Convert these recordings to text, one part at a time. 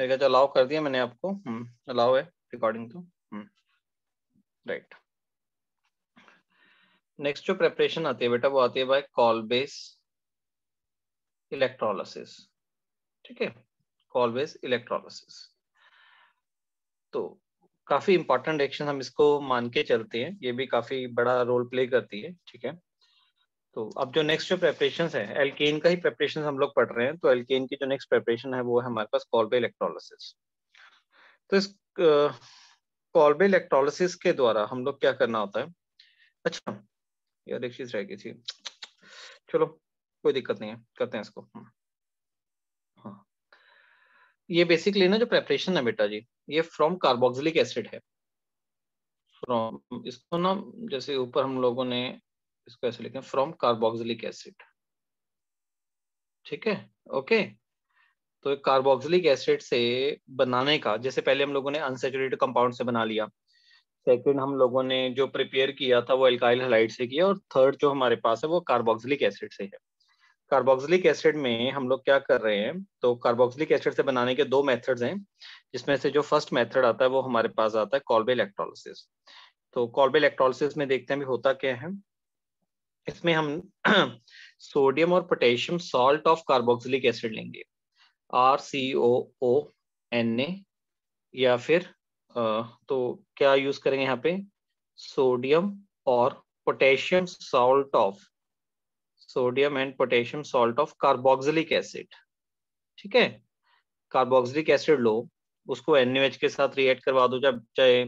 मेरे ख्याल अलाउ कर दिया मैंने आपको। अलाउ है रिकॉर्डिंग तो। राइट नेक्स्ट जो प्रेपरेशन आती है बेटा, वो आती है बाय कॉल बेस इलेक्ट्रोलिसिस ठीक है? कॉल बेस इलेक्ट्रोलिसिस तो काफ़ी इंपॉर्टेंट एक्शन हम इसको मान के चलते हैं। ये भी काफ़ी बड़ा रोल प्ले करती है। ठीक है? तो अब जो नेक्स्ट जो प्रेपरेशन है एल्केन का ही प्रेपरेशन हम लोग पढ़ रहे हैं तो एल्केन की जो नेक्स्ट प्रेपरेशन है वो है हमारे पास कॉल्बे इलेक्ट्रोलिसिस तो इस कॉल्बे इलेक्ट्रोलिसिस के द्वारा हम लोग क्या करना होता है? अच्छा यार एक चीज़ रह गई थी। चलो कोई दिक्कत नहीं है करते हैं इसको। हाँ, हाँ। ये बेसिकली ना जो प्रेपरेशन है बेटा जी ये फ्रॉम कार्बोक्सिलिक एसिड है। फ्रॉम इसको ना जैसे ऊपर हम लोगों ने इसको ऐसे लिखे फ्रॉम कार्बोक्सिलिक एसिड ठीक है? ओके तो कार्बोक्सिलिक एसिड से बनाने का, जैसे पहले हम लोगों ने अनसेचुरेटेड कंपाउंड से बना लिया। सेकंड हम लोगों ने जो प्रिपेयर किया था, वो एल्काइल हेलाइड से किया, और थर्ड जो हमारे पास है, वो कार्बोक्सिलिक एसिड से है। कार्बोक्सिलिक एसिड में हम लोग क्या कर रहे हैं तो कार्बोक्सिलिक एसिड से बनाने के दो मेथड्स हैं, जिसमें से जो फ़र्स्ट मेथड आता है, वो हमारे पास आता है कॉल्बे इलेक्ट्रोलिसिस तो कॉल्बे इलेक्ट्रोलिसिस में देखते हैं भी होता क्या है? इसमें हम सोडियम और potassium salt of carboxylic acid लेंगे। R C O O N A या फिर तो क्या यूज़ करेंगे यहाँ पे? सोडियम और potassium salt of, sodium and potassium salt of carboxylic acid. ठीक है? कार्बोक्सिलिक एसिड लो, उसको एनएच के साथ रिएक्ट करवा दो, जब, चाहे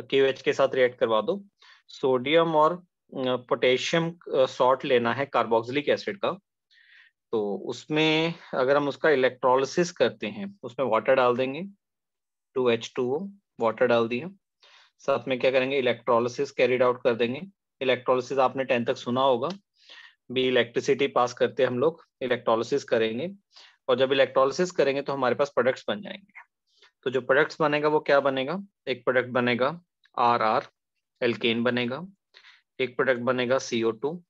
के के साथ रिएक्ट करवा दो। सोडियम और पोटेशियम सॉल्ट लेना है कार्बोक्सिलिक एसिड का। तो उसमें अगर हम उसका इलेक्ट्रोलिसिस करते हैं, उसमें वाटर डाल देंगे, two H two O water डाल दिया। साथ में क्या करेंगे इलेक्ट्रोलिसिस कैरिड आउट कर देंगे। इलेक्ट्रोलिसिस आपने टेंथ तक सुना होगा। भी इलेक्ट्रिसिटी पास करते हम लोग इलेक्ट्रोलिसिस करेंगे। और जब इलेक्ट्रोलिसिस करेंगे तो हमारे पास प्रोडक्ट्स बन जाएँगे। तो जो प्रोडक्ट्स बनेगा वो क्या बनेगा? एक प्रोडक्ट बनेगा आर आर एल्केन बनेगा। एक प्रोडक्ट बनेगा सीओ टू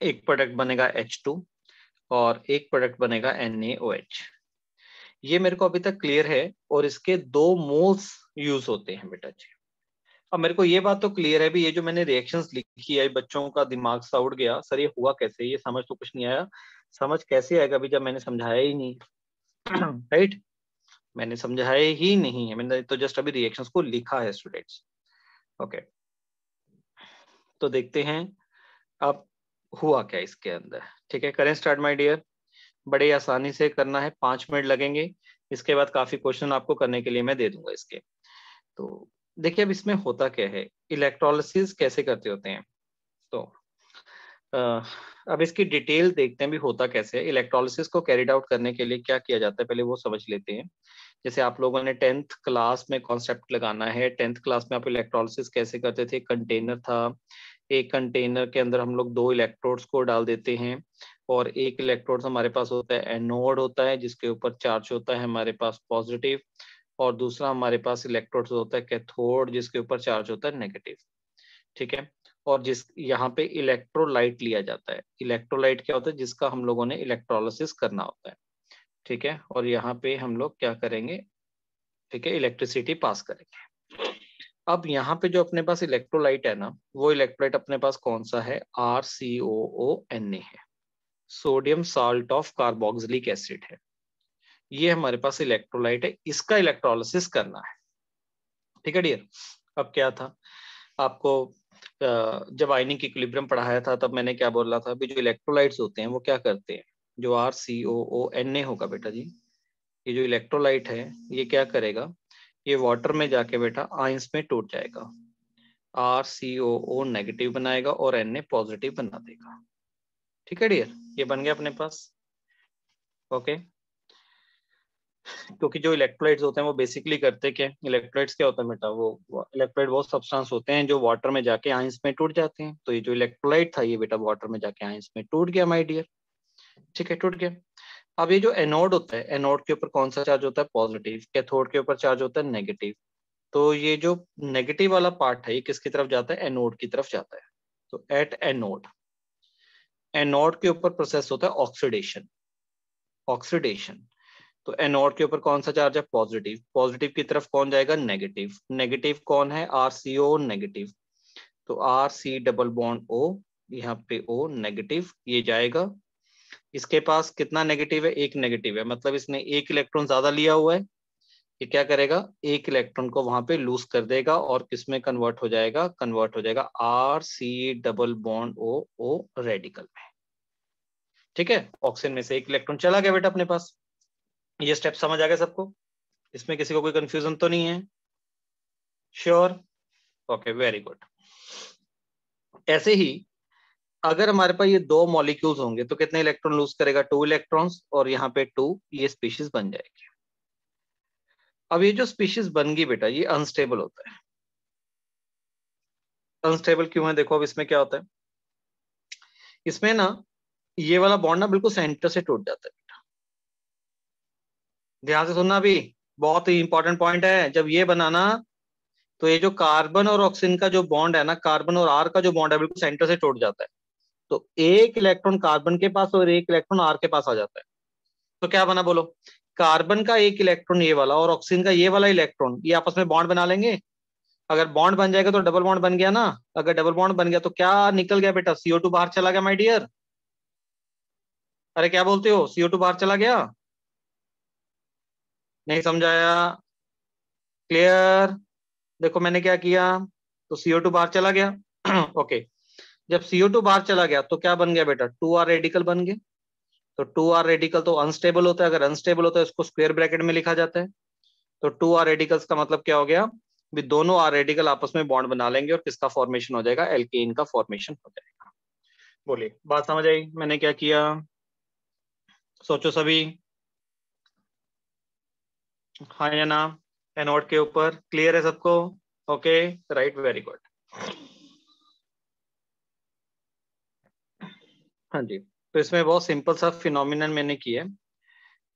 एक प्रोडक्ट बनेगा एच टू और एक प्रोडक्ट बनेगा एच ये मेरे को अभी तक क्लियर है और इसके दो मोल्स यूज़ होते हैं बेटा जी। अब मेरे को ये बात तो क्लियर है भी, ये जो मैंने रिएक्शंस लिखी है बच्चों का दिमाग सा उड़ गया, सर ये हुआ कैसे? ये समझ तो कुछ नहीं आया। समझ कैसे आएगा अभी जब मैंने समझाया ही नहीं? राइट मैंने समझाया ही नहीं है। मैंने तो जस्ट अभी रिएक्शंस को लिखा है स्टूडेंट्स ओके तो देखते हैं अब हुआ क्या इसके अंदर। ठीक है, करें स्टार्ट माय डियर बड़े आसानी से करना है, पाँच मिनट लगेंगे। इसके बाद काफ़ी क्वेश्चन आपको करने के लिए मैं दे दूँगा इसके। तो देखिए अब इसमें होता क्या है? इलेक्ट्रोलिसिस कैसे करते होते हैं? तो अब इसकी डिटेल देखते हैं भी होता कैसे है। इलेक्ट्रोलिसिस को कैरिड आउट करने के लिए क्या किया जाता है, पहले वो समझ लेते हैं। जैसे आप लोगों ने टेंथ क्लास में कॉन्सेप्ट लगाना है टेंथ क्लास में आप इलेक्ट्रोलिसिस कैसे करते थे? कंटेनर था। एक कंटेनर के अंदर हम लोग दो इलेक्ट्रोड्स को डाल देते हैं और एक इलेक्ट्रोड हमारे पास होता है एनोड होता है, जिसके ऊपर चार्ज होता है हमारे पास पॉजिटिव और दूसरा हमारे पास इलेक्ट्रोड होता है कैथोड जिसके ऊपर चार्ज होता है नेगेटिव ठीक है? और जिस, यहाँ पे इलेक्ट्रोलाइट लिया जाता है। इलेक्ट्रोलाइट क्या होता है? जिसका हम लोगों ने इलेक्ट्रोलिसिस करना होता है। ठीक है? और यहाँ पे हम लोग क्या करेंगे? ठीक है इलेक्ट्रिसिटी पास करेंगे। अब यहाँ पे जो अपने पास इलेक्ट्रोलाइट है ना, वो इलेक्ट्रोलाइट अपने पास कौन सा है? R C O O N A है। Sodium salt of carboxylic acid है। ये हमारे पास इलेक्ट्रोलाइट है। इसका इलेक्ट्रोलिसिस करना है। ठीक है डियर अब क्या था? आपको जब आइनिंग इक्विलिब्रियम पढ़ाया था, तब मैंने क्या बोला था जो इलेक्ट्रोलाइट्स होते हैं, वो क्या करते हैं? जो are C O O N ए होगा बेटा जी, ये जो इलेक्ट्रोलाइट है, ये क्या करेगा? ये वाटर में जाके बेटा आइंस में टूट जाएगा। R C O O negative बनाएगा और एन ए पॉजिटिव बना देगा। ठीक है डियर ये बन गया अपने पास। ओके क्योंकि जो इलेक्ट्रोलाइट्स होते हैं, वो बेसिकली करते क्या इलेक्ट्रोलाइट्स क्या होता है बेटा? वो इलेक्ट्रोलाइट वो सब्सटेंस होते हैं जो वाटर में जाके आइंस में टूट जाते हैं। तो ये जो इलेक्ट्रोलाइट था, ये बेटा वाटर में जाके आइंस में टूट गया माई डियर ठीक है, टूट गया। अब ये जो एनोड होता है एनोड के ऊपर कौन सा चार्ज होता है? पॉजिटिव कैथोड के ऊपर चार्ज होता है नेगेटिव तो ये जो नेगेटिव वाला पार्ट है, ये किसकी तरफ़ जाता है? एनोड की तरफ़ जाता है। तो एट एनोड एनोड के ऊपर प्रोसेस होता है ऑक्सीडेशन ऑक्सीडेशन तो एनोड के ऊपर कौन सा चार्ज है? पॉजिटिव पॉजिटिव की तरफ़ कौन जाएगा? नेगेटिव नेगेटिव कौन है? आर सी ओ नेगेटिव तो R C double bond O यहाँ पे ओ नेगेटिव ये जाएगा। इसके पास कितना नेगेटिव है? एक नेगेटिव है। मतलब इसने एक इलेक्ट्रॉन ज़्यादा लिया हुआ है। ये क्या करेगा? एक इलेक्ट्रॉन को वहाँ पे लूज कर देगा और किसमें कन्वर्ट हो जाएगा? कन्वर्ट हो जाएगा R C double bond O O radical में। ठीक है? ऑक्सीजन में से एक इलेक्ट्रॉन चला गया बेटा अपने पास। ये स्टेप समझ आ गया सबको? इसमें किसी को कोई कंफ्यूजन तो नहीं है? श्योर ओके वेरी गुड ऐसे ही, अगर हमारे पास ये दो मॉलिक्यूल्स होंगे तो कितने इलेक्ट्रॉन लूज करेगा? टू इलेक्ट्रॉन्स और यहाँ पे टू ये स्पीशीज बन जाएगी। अब ये जो स्पीशीज बन गई बेटा, ये अनस्टेबल होता है। अनस्टेबल क्यों है? देखो अब इसमें क्या होता है। इसमें ना, ये वाला बॉन्ड ना बिल्कुल सेंटर से टूट जाता है। ध्यान से सुनना अभी। बहुत ही इंपॉर्टेंट पॉइंट है। जब ये बनाना तो ये जो कार्बन और ऑक्सीजन का जो बॉन्ड है ना कार्बन और आर का जो बॉन्ड है, बिल्कुल सेंटर से टूट जाता है। तो एक इलेक्ट्रॉन कार्बन के पास और एक इलेक्ट्रॉन आर के पास आ जाता है। तो क्या बना बोलो? कार्बन का एक इलेक्ट्रॉन ये वाला और ऑक्सीजन का ये वाला इलेक्ट्रॉन ये आपस में बॉन्ड बना लेंगे। अगर बॉन्ड बन जाएगा तो डबल बॉन्ड बन गया ना। अगर डबल बॉन्ड बन गया तो क्या निकल गया बेटा? सीओ टू बाहर चला गया माई डियर अरे क्या बोलते हो? सीओ टू बाहर चला गया? नहीं समझाया। क्लियर देखो मैंने क्या किया? तो सीओ टू बाहर चला गया। ओके जब सीओ टू बाहर चला गया तो क्या बन गया बेटा? टू आर रेडिकल बन गए। तो टू आर रेडिकल तो अनस्टेबल होता है। अगर अनस्टेबल होता है, इसको स्क्वेयर ब्रैकेट में लिखा जाता है। तो टू आर रेडिकल्स का मतलब क्या हो गया? भी दोनों आर रेडिकल आपस में बॉन्ड बना लेंगे और किसका फॉर्मेशन हो जाएगा? एल्केन का फॉर्मेशन हो जाएगा। बोलिए, बात समझ आई? मैंने क्या किया? सोचो सभी। हाँ या ना एनोड के ऊपर क्लियर है सबको? ओके राइट वेरी गुड हाँ जी तो इसमें बहुत सिंपल सा फिनोमिनन मैंने किया है।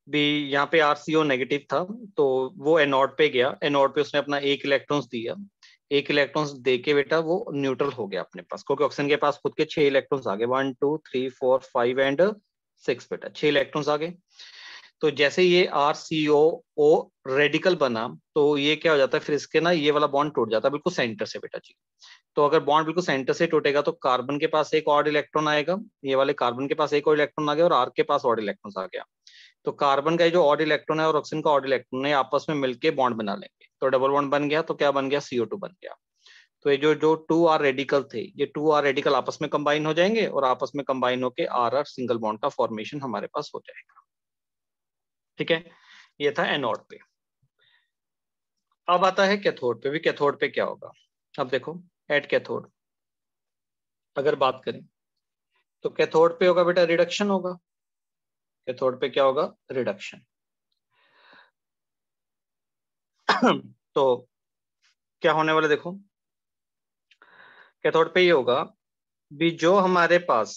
भी यहाँ पे आरसीओ नेगेटिव था तो वो एनोड पे गया। एनोड पे उसने अपना एक इलेक्ट्रॉन्स दिया। एक इलेक्ट्रॉन्स दे के बेटा वो न्यूट्रल हो गया अपने पास। क्योंकि ऑक्सीजन के पास खुद के छह इलेक्ट्रॉन्स आ गए। One two three four five and six बेटा, छह इलेक्ट्रॉन्स आ गए। तो जैसे ये are C O O radical बना तो ये क्या हो जाता है? फिर इसके ना ये वाला बॉन्ड टूट जाता है, बिल्कुल सेंटर से बेटा जी। तो अगर बॉन्ड बिल्कुल सेंटर से टूटेगा तो कार्बन के पास एक और इलेक्ट्रॉन आएगा। ये वाले कार्बन के पास एक और इलेक्ट्रॉन आ गया और आर के पास और इलेक्ट्रॉन आ गया। तो कार्बन का जो ऑड इलेक्ट्रॉन है और ऑक्सीजन का ऑड इलेक्ट्रॉन है आपस में मिलकर बॉन्ड बना लेंगे। तो डबल बॉन्ड बन गया तो क्या बन गया? सीओ बन गया। तो ये जो जो टू आर रेडिकल थे, ये टू आर रेडिकल आपस में कंबाइन हो जाएँगे और आपस में कंबाइन होकर आर आर सिंगल बॉन्ड का फॉर्मेशन हमारे पास हो जाएगा। ठीक है? ये था एनोड पे। अब आता है कैथोड पे। भी कैथोड पे क्या होगा? अब देखो एट कैथोड अगर बात करें तो कैथोड पे होगा बेटा रिडक्शन होगा। कैथोड पे क्या होगा? रिडक्शन तो क्या होने वाला देखो? कैथोड पे ये होगा भी जो हमारे पास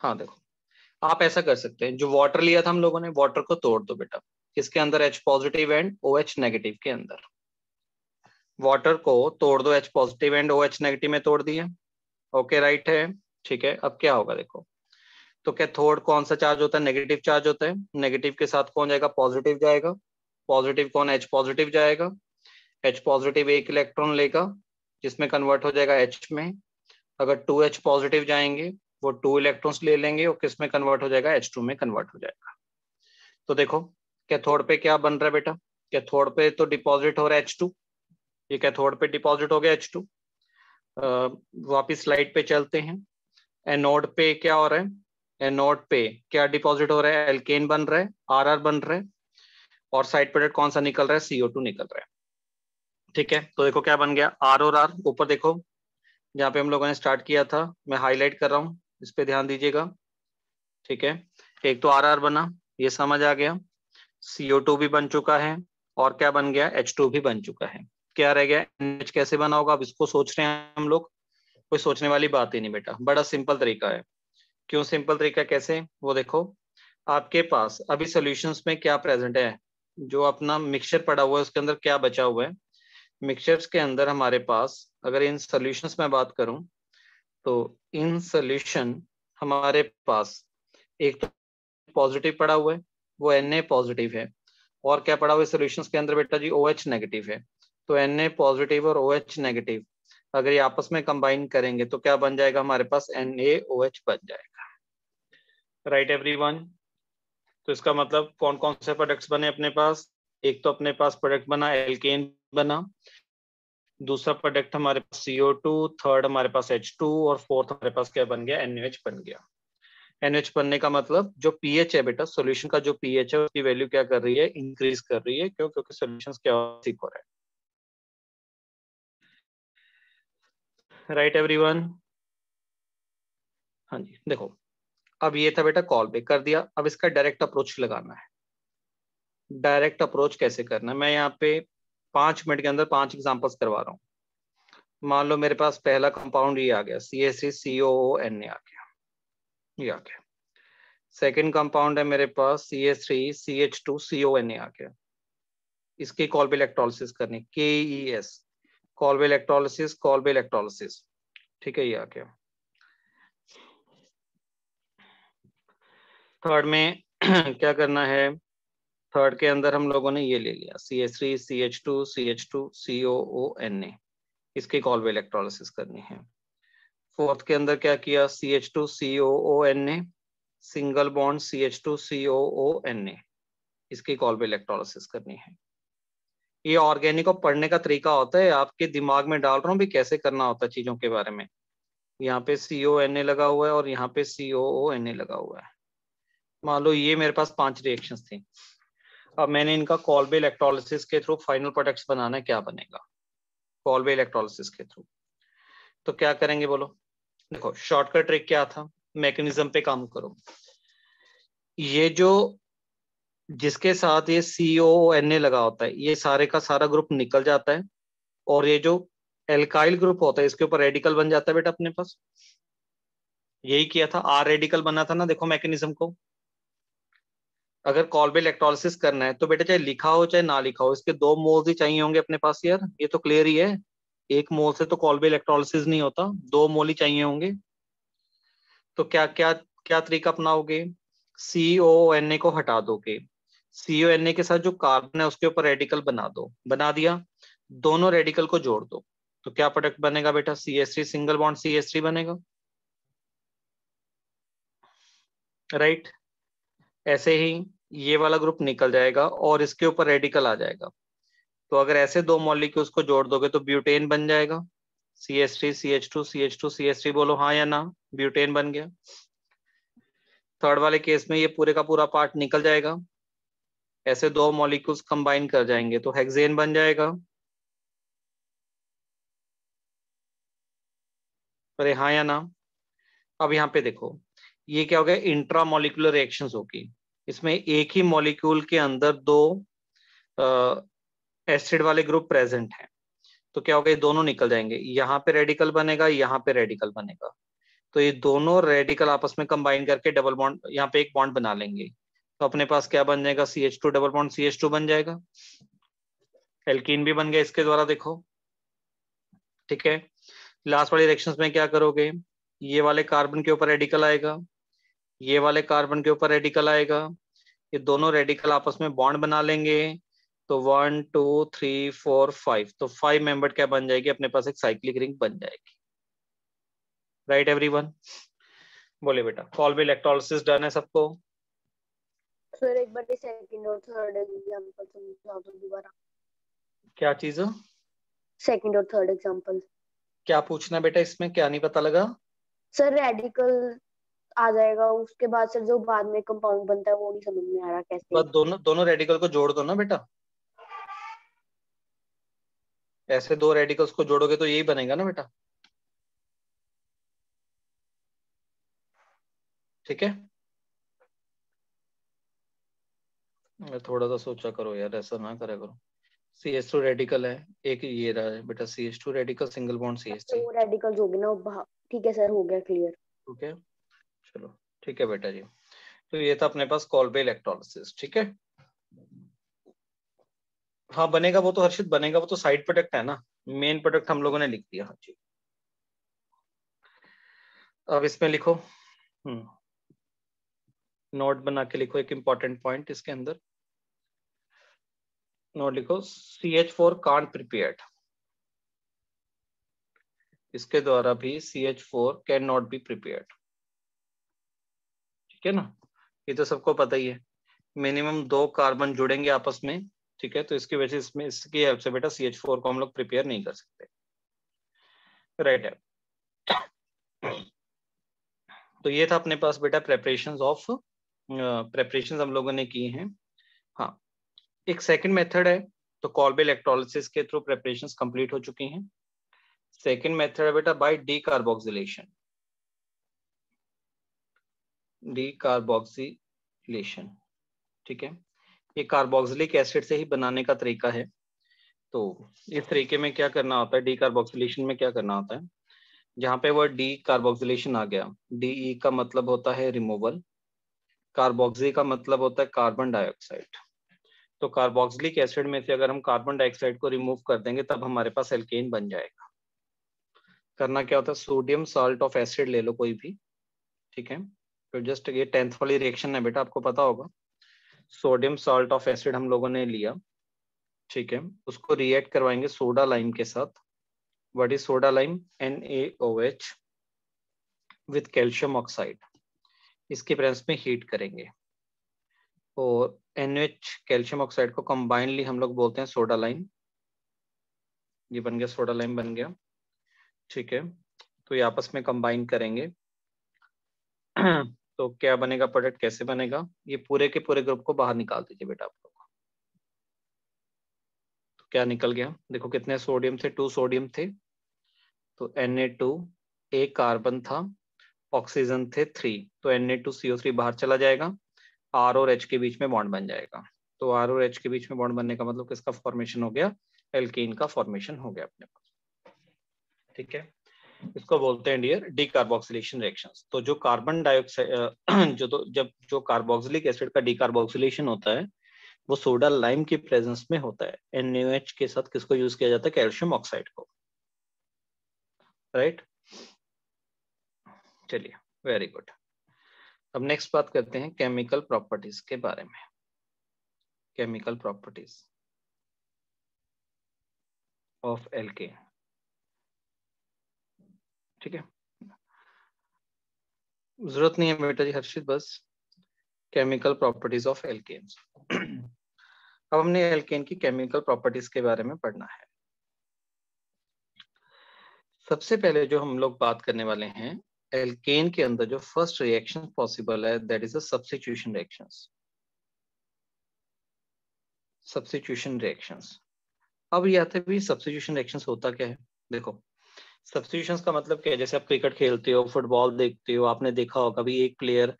हाँ देखो आप ऐसा कर सकते हैं, जो वाटर लिया था हम लोगों ने वाटर को तोड़ दो बेटा, किसके अंदर? H positive and O H negative के अंदर। वाटर को तोड़ दो H positive and O H negative में तोड़ दिए ओके राइट है, ठीक है, अब क्या होगा देखो। तो क्या थोड़ कौन सा चार्ज होता है? नेगेटिव चार्ज होता है। नेगेटिव के साथ कौन जाएगा? पॉजिटिव जाएगा। पॉजिटिव कौन? एच पॉजिटिव जाएगा। एच पॉजिटिव एक इलेक्ट्रॉन लेगा, जिसमें कन्वर्ट हो जाएगा एच में। अगर टू एच पॉजिटिव जाएँगे वो टू इलेक्ट्रॉन्स ले लेंगे और किसमें कन्वर्ट हो जाएगा? एच टू में कन्वर्ट हो जाएगा। तो देखो कैथोड पे क्या बन रहा है बेटा? कैथोड पे तो डिपॉजिट हो रहा है एच टू ये कैथोड पे डिपॉजिट हो गया एच टू वापिस स्लाइड पे चलते हैं। एनोड पे क्या हो रहा है? एनोड पे क्या डिपॉजिट हो रहा है? एल्केन बन रहा है आर आर बन रहा है। और साइड प्रोडक्ट कौन सा निकल रहा है? सीओ टू निकल रहा है। ठीक है तो देखो क्या बन गया? आर और आर ऊपर देखो, जहाँ पे हम लोगों ने स्टार्ट किया था, मैं हाईलाइट कर रहा हूँ। इस पे ध्यान दीजिएगा। ठीक है? एक तो आर आर बना, ये समझ आ गया। सीओ टू भी बन चुका है और क्या बन गया? एच टू भी बन चुका है। क्या रह गया? एच कैसे बना होगा? अब इसको सोच रहे हैं हम लोग। कोई सोचने वाली बात ही नहीं बेटा। बड़ा सिंपल तरीका है। क्यों सिंपल तरीका कैसे? वो देखो। आपके पास अभी सोल्यूशंस में क्या प्रेजेंट है? जो अपना मिक्सचर पड़ा हुआ है, उसके अंदर क्या बचा हुआ है? मिक्सचर्स के अंदर हमारे पास अगर इन सोल्यूशंस में बात करूँ तो इन सोल्यूशन हमारे पास, एक तो पॉजिटिव पड़ा हुआ है, वो एन पॉजिटिव है। और क्या पड़ा हुआ है सोल्यूशन के अंदर बेटा जी? ओ OH नेगेटिव है। तो एन पॉजिटिव और ओ OH नेगेटिव अगर ये आपस में कंबाइन करेंगे तो क्या बन जाएगा? हमारे पास एन बन जाएगा। राइट एवरी तो इसका मतलब कौन कौन से प्रोडक्ट्स बने अपने पास? एक तो अपने पास प्रोडक्ट बना एल्केन बना। दूसरा प्रोडक्ट हमारे पास सीओ टू थर्ड हमारे पास एच टू और फोर्थ हमारे पास क्या बन गया? एनएच बन गया। एनएच बनने का मतलब जो पीएच है बेटा सॉल्यूशन का जो पीएच है उसकी वैल्यू क्या कर रही है? इंक्रीज कर रही है, क्यों? क्योंकि सॉल्यूशन क्या सीख हो रहा है। राइट एवरीवन हाँ जी, देखो, अब ये था बेटा कॉल बैक कर दिया। अब इसका डायरेक्ट अप्रोच लगाना है। डायरेक्ट अप्रोच कैसे करना मैं यहाँ पे पाँच मिनट के अंदर पाँच एग्जांपल्स करवा रहा हूँ। मान लो मेरे पास पहला कंपाउंड ये आ गया C S C C O N A आ गया। ये आ गया। सेकेंड कंपाउंड है मेरे पास C S three C H two C O N A आ गया। इसकी कॉलबे इलेक्ट्रोलिसिस करनी के ई एस कॉलबे इलेक्ट्रोलिसिस कॉलबे इलेक्ट्रोलिसिस ठीक है, ये आ गया। थर्ड में क्या करना है? थर्ड के अंदर हम लोगों ने ये ले लिया C H three C H two C H two C O O N A इसकी कॉल इलेक्ट्रोलिसिस करनी है। फोर्थ के अंदर क्या किया? C H two C O O N A single bond C H two C O O N A इसकी Kolbe electrolysis करनी है। ये ऑर्गेनिक को पढ़ने का तरीका होता है, आपके दिमाग में डाल रहा हूँ भी कैसे करना होता है चीज़ों के बारे में। यहाँ पे सी ओ एन ए लगा हुआ है और यहाँ पे सी ओ ओ एन ए लगा हुआ है। मान लो ये मेरे पास पाँच रिएक्शंस थी। अब मैंने इनका कॉलबे इलेक्ट्रोलिसिस के थ्रू फाइनल प्रोडक्ट्स बनाना है, क्या बनेगा? कॉलबे इलेक्ट्रोलिसिस के थ्रू तो क्या करेंगे बोलो? देखो शॉर्टकट ट्रिक क्या था? मैकेनिज्म पे काम करो। ये जो जिसके साथ ये सी ओ एन ए लगा होता है, ये सारे का सारा ग्रुप निकल जाता है और ये जो एल्काइल ग्रुप होता है, इसके ऊपर रेडिकल बन जाता है बेटा अपने पास। यही किया था आर रेडिकल बना था ना, देखो मैकेनिज्म को। अगर कॉलबे इलेक्ट्रोलिसिस करना है तो बेटा चाहे लिखा हो, चाहे ना लिखा हो, इसके दो मोल्स ही चाहिए होंगे अपने पास यार। ये तो क्लियर ही है। एक मोल से तो कॉलबे इलेक्ट्रोलिसिस नहीं होता, दो मोल ही चाहिए होंगे। तो क्या क्या क्या तरीका अपनाओगे? सी ओ एन ए को हटा दोगे। सी ओ एन ए के साथ जो कार्बन है, उसके ऊपर रेडिकल बना दो। बना दिया। दोनों रेडिकल को जोड़ दो। तो क्या प्रोडक्ट बनेगा बेटा? C S three single bond C S three बनेगा। Right right? ऐसे ही ये वाला ग्रुप निकल जाएगा और इसके ऊपर रेडिकल आ जाएगा। तो अगर ऐसे दो मॉलिक्यूल्स को जोड़ दोगे तो ब्यूटेन बन जाएगा। C S three C H two C H two C S three बोलो हाँ या ना ब्यूटेन बन गया। थर्ड वाले केस में ये पूरे का पूरा पार्ट निकल जाएगा। ऐसे दो मॉलिक्यूल्स कंबाइन कर जाएँगे तो हेक्सेन बन जाएगा। अरे हाँ या ना। अब यहाँ पे देखो, ये क्या हो गया? इंट्रा मोलिकुलर होगी। इसमें एक ही मॉलिक्यूल के अंदर दो एसिड वाले ग्रुप प्रेजेंट हैं। तो क्या होगा ये दोनों निकल जाएँगे। यहाँ पे रेडिकल बनेगा, यहाँ पे रेडिकल बनेगा। तो ये दोनों रेडिकल आपस में कंबाइन करके डबल बॉन्ड यहाँ पे एक बॉन्ड बना लेंगे। तो अपने पास क्या बन जाएगा? C H two double bond C H two बन जाएगा। एल्कीन भी बन गया इसके द्वारा, देखो। ठीक है? लास्ट वाली रिएक्शन में क्या करोगे? ये वाले कार्बन के ऊपर रेडिकल आएगा। ये वाले कार्बन के ऊपर रेडिकल आएगा। ये दोनों रेडिकल आपस में बॉन्ड बना लेंगे। तो one two three four five तो फाइव मेंबर क्या बन जाएगी? अपने पास एक साइक्लिक रिंग बन जाएगी। राइट एवरीवन बोले बेटा कॉल भी इलेक्ट्रोलिसिस डन है सबको? सर एक बार सेकंड और थर्ड एग्जांपल समझा दो दोबारा। क्या चीज़? सेकंड और थर्ड एग्जांपल क्या पूछना बेटा इसमें? क्या नहीं पता लगा? सर रेडिकल आ जाएगा उसके बाद सर जो बाद में कंपाउंड बनता है वो नहीं समझ में आ रहा कैसे। बस दोनों दोनों रेडिकल को जोड़ दो ना बेटा। ऐसे दो रेडिकल्स को जोड़ोगे तो यही बनेगा ना बेटा। ठीक है? थोड़ा सा सोचा करो यार ऐसा ना करा करो। सी एस टू रेडिकल है एक ये रहा है बेटा C S two radical single bond C S two radical हो गए ना ठीक है सर हो गया क्लियर ठीक है चलो, ठीक है बेटा जी। तो ये था अपने पास कॉलबे इलेक्ट्रोलिसिस ठीक है? हाँ बनेगा वो तो हर्षित, बनेगा वो तो साइड प्रोडक्ट है ना। मेन प्रोडक्ट हम लोगों ने लिख दिया हाँ जी। अब इसमें लिखो। नोट बना के लिखो एक इंपॉर्टेंट पॉइंट इसके अंदर। नोट लिखो C H four can't prepared इसके द्वारा भी C H four can not be prepared ठीक है ना? ये तो सबको पता ही है। मिनिमम दो कार्बन जुड़ेंगे आपस में, ठीक है? तो इसकी वजह से इसमें, इसकी हेल्प से बेटा सी एच फोर को हम लोग प्रिपेयर नहीं कर सकते। राइट है? तो ये था अपने पास बेटा प्रेपरेशन ऑफ़ प्रेपरेशन हम लोगों ने किए हैं। हाँ एक सेकंड मेथड है तो कॉल्बे इलेक्ट्रोलिसिस के थ्रू प्रेपरेशन कंप्लीट हो चुकी हैं। सेकंड मेथड है बेटा by decarboxylation decarboxylation ठीक है? ये कार्बोक्सिलिक एसिड से ही बनाने का तरीका है। तो इस तरीके में क्या करना होता है? डी कार्बोक्सिलेशन में क्या करना होता है? जहाँ पे वो डी कार्बोक्सिलेशन आ गया। डीई का मतलब होता है रिमूवल कार्बोक्सी का मतलब होता है कार्बन डाइऑक्साइड तो कार्बोक्सिलिक एसिड में से अगर हम कार्बन डाइऑक्साइड को रिमूव कर देंगे, तब हमारे पास एल्केन बन जाएगा। करना क्या होता है? सोडियम सॉल्ट ऑफ़ एसिड ले लो कोई भी, ठीक है? तो जस्ट ये टेंथ वाली रिएक्शन है बेटा, आपको पता होगा। सोडियम सॉल्ट ऑफ़ एसिड हम लोगों ने लिया, ठीक है? उसको रिएक्ट करवाएँगे सोडा लाइम के साथ। What is soda lime? NaOH with calcium oxide इसके प्रेजेंस में हीट करेंगे। और NaOH कैल्शियम ऑक्साइड को कंबाइनली हम लोग बोलते हैं सोडा लाइम ये बन गया सोडा लाइम बन गया, ठीक है? तो ये आपस में कंबाइन करेंगे। तो क्या बनेगा प्रोडक्ट कैसे बनेगा? ये पूरे के पूरे ग्रुप को बाहर निकाल दीजिए बेटा आप लोग। तो क्या निकल गया? देखो कितने सोडियम थे टू सोडियम थे। तो Na2 एक कार्बन था ऑक्सीजन थे थ्री तो Na2CO3 बाहर चला जाएगा, R और H के बीच में बॉन्ड बन जाएगा। तो R और H के बीच में बॉन्ड बनने का मतलब किसका फॉर्मेशन हो गया? एल्केन का फॉर्मेशन हो गया अपने पास। ठीक है? इसको बोलते हैं डियर डीकार्बोक्सिलेशन रिएक्शंस तो जो कार्बन डाइऑक्साइड जो तो जब, जो कार्बोक्सिलिक एसिड का डीकार्बोक्सिलेशन होता है, वो सोडा लाइम की प्रेजेंस में होता है NaOH के साथ किसको यूज़ किया जाता है? कैल्शियम ऑक्साइड को. राइट चलिए वेरी गुड अब नेक्स्ट बात करते हैं केमिकल प्रॉपर्टीज़ के बारे में. केमिकल प्रॉपर्टीज़ ऑफ़ एल्केन ठीक है। ज़रूरत नहीं है बेटा जी हर्षित, बस केमिकल प्रॉपर्टीज़ ऑफ़ एल्केन्स अब हमने एल्केन की केमिकल प्रॉपर्टीज़ के बारे में पढ़ना है। सबसे पहले जो हम लोग बात करने वाले हैं एल्केन के अंदर जो फ़र्स्ट रिएक्शन पॉसिबल है that is a substitution reactions substitution reactions अब ये आते भी सब्स्टिट्यूशन रिएक्शंस होता क्या है? देखो सब्स्टिट्यूशंस का मतलब क्या है? जैसे आप क्रिकेट खेलते हो फुटबॉल देखते हो आपने देखा होगा भी एक प्लेयर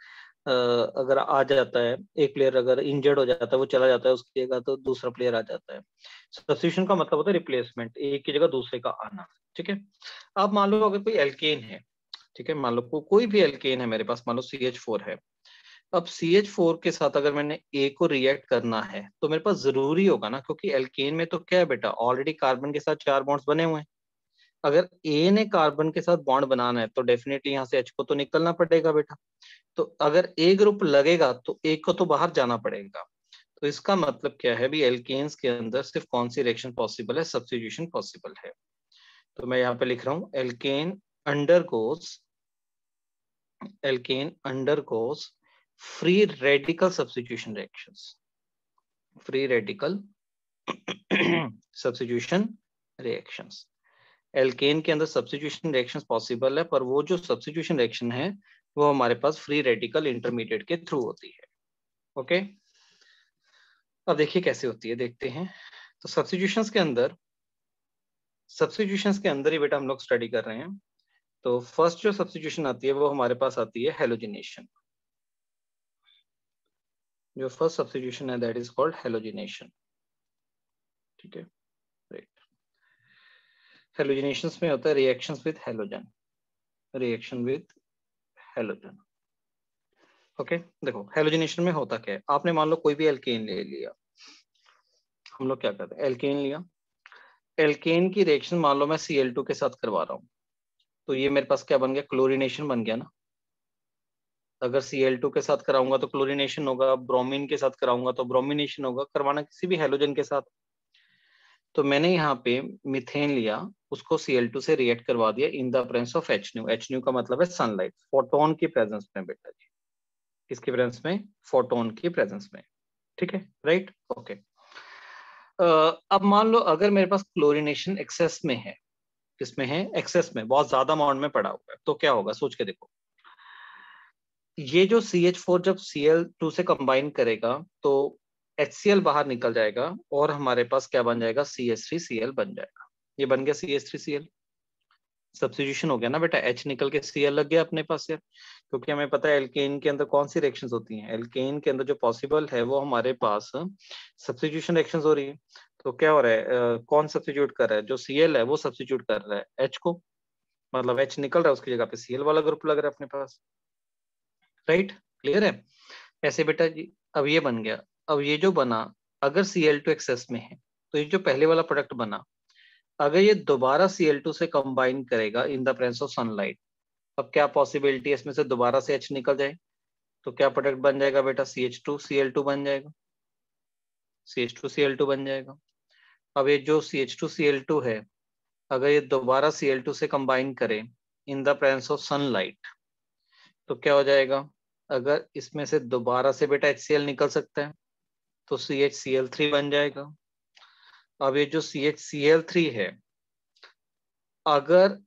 अगर आ जाता है एक प्लेयर अगर इंजर्ड हो जाता है वो चला जाता है उसकी जगह तो दूसरा प्लेयर आ जाता है। सब्सिट्यूशन का मतलब होता है रिप्लेसमेंट एक की जगह दूसरे का आना ठीक है? अब मान लो अगर कोई एल्केन है ठीक है? मान लो को, कोई भी एल्केन है मेरे पास मान लो सी एच फोर है। अब सी एच फोर के साथ अगर मैंने ए को रिएक्ट करना है तो मेरे पास ज़रूरी होगा ना क्योंकि एल्केन में तो क्या है बेटा? ऑलरेडी कार्बन के साथ चार बॉन्ड्स बने हुए हैं। अगर ए ने कार्बन के साथ बॉन्ड बनाना है तो डेफिनेटली यहाँ से एच को तो निकलना पड़ेगा बेटा। तो अगर ए ग्रुप लगेगा तो ए को तो बाहर जाना पड़ेगा। तो इसका मतलब क्या है भी एल्केन्स के अंदर सिर्फ़ कौन सी रिएक्शन पॉसिबल है? सब्सिट्यूशन पॉसिबल है। तो मैं यहाँ पे लिख रहा हूँ alkane undergoes alkane undergoes free radical substitution reactions free radical substitution reactions alkane के अंदर सब्सिट्यूशन रिएक्शंस पॉसिबल है, पर वो जो सब्सिट्यूशन रिएक्शन है, वो हमारे पास फ्री रेडिकल इंटरमीडिएट के थ्रू होती है। Okay okay? अब देखिए कैसे होती है, देखते हैं। तो सब्सिट्यूशन के अंदर सब्सिट्यूशन के अंदर ही बेटा हम लोग स्टडी कर रहे हैं। तो फ़र्स्ट जो सब्सिट्यूशन आती है, वो हमारे पास आती है हेलोजिनेशन जो फ़र्स्ट सब्सिट्यूशन है दैट इज़ कॉल्ड हेलोजिनेशन ठीक है? हेलोजिनेशन में होता है reactions with halogen reaction with halogen okay देखो हेलोजिनेशन में होता क्या है? आपने मान लो कोई भी एल्केन ले लिया। हम लोग क्या करते हैं? एल्केन लिया। एल्केन की रिएक्शन मान लो मैं Cl2 के साथ करवा रहा हूँ। तो ये मेरे पास क्या बन गया? क्लोरिनेशन बन गया ना। अगर Cl2 के साथ कराऊँगा तो क्लोरिनेशन होगा ब्रोमीन के साथ कराऊँगा तो ब्रोमिनेशन होगा, करवाना किसी भी हेलोजन के साथ। तो मैंने यहाँ पे मिथेन लिया, उसको Cl2 से रिएक्ट करवा दिया in the presence of H nu H nu का मतलब है सनलाइट फोटोन की प्रेजेंस में बेटा जी। किसकी प्रेजेंस में? फोटोन की प्रेजेंस में। ठीक है? राइट ओके अब मान लो अगर मेरे पास क्लोरिनेशन एक्सेस में है, किसमें है? एक्सेस में, बहुत ज़्यादा अमाउंट में पड़ा हुआ है तो क्या होगा? सोच के देखो। ये जो सी एच फोर जब सी टू से कंबाइन करेगा तो HCl बाहर निकल जाएगा और हमारे पास क्या बन जाएगा? CH3Cl बन जाएगा। ये बन गया CH3Cl सब्सिट्यूशन हो गया ना बेटा? H निकल के Cl लग गया अपने पास यार। क्योंकि हमें पता है एल्केन के अंदर कौन सी रिएक्शंस होती हैं? एल्केन के अंदर जो पॉसिबल है वो हमारे पास सब्सिट्यूशन रिएक्शंस हो रही है। तो क्या हो रहा है? uh, कौन सब्सिट्यूट कर रहा है? जो Cl है वो सब्सिट्यूट कर रहा है H को। मतलब H निकल रहा है उसकी जगह पे Cl वाला ग्रुप लग रहा है अपने पास। राइट क्लियर है? ऐसे बेटा जी अब ये बन गया। अब ये जो बना, अगर सी एल टू एक्सेस में है तो ये जो पहले वाला प्रोडक्ट बना, अगर ये दोबारा सी एल टू से कंबाइन करेगा in the presence of sunlight अब क्या पॉसिबिलिटी है इसमें से दोबारा से H निकल जाए? तो क्या प्रोडक्ट बन जाएगा बेटा? CH2 Cl2 बन जाएगा। CH2 Cl2 बन जाएगा। अब ये जो CH2 Cl2 है, अगर ये दोबारा सी एल टू से कंबाइन करे in the presence of sunlight तो क्या हो जाएगा? अगर इसमें से दोबारा से बेटा HCl निकल सकता है। तो C H C L three बन जाएगा अब ये जो C H C L three है अगर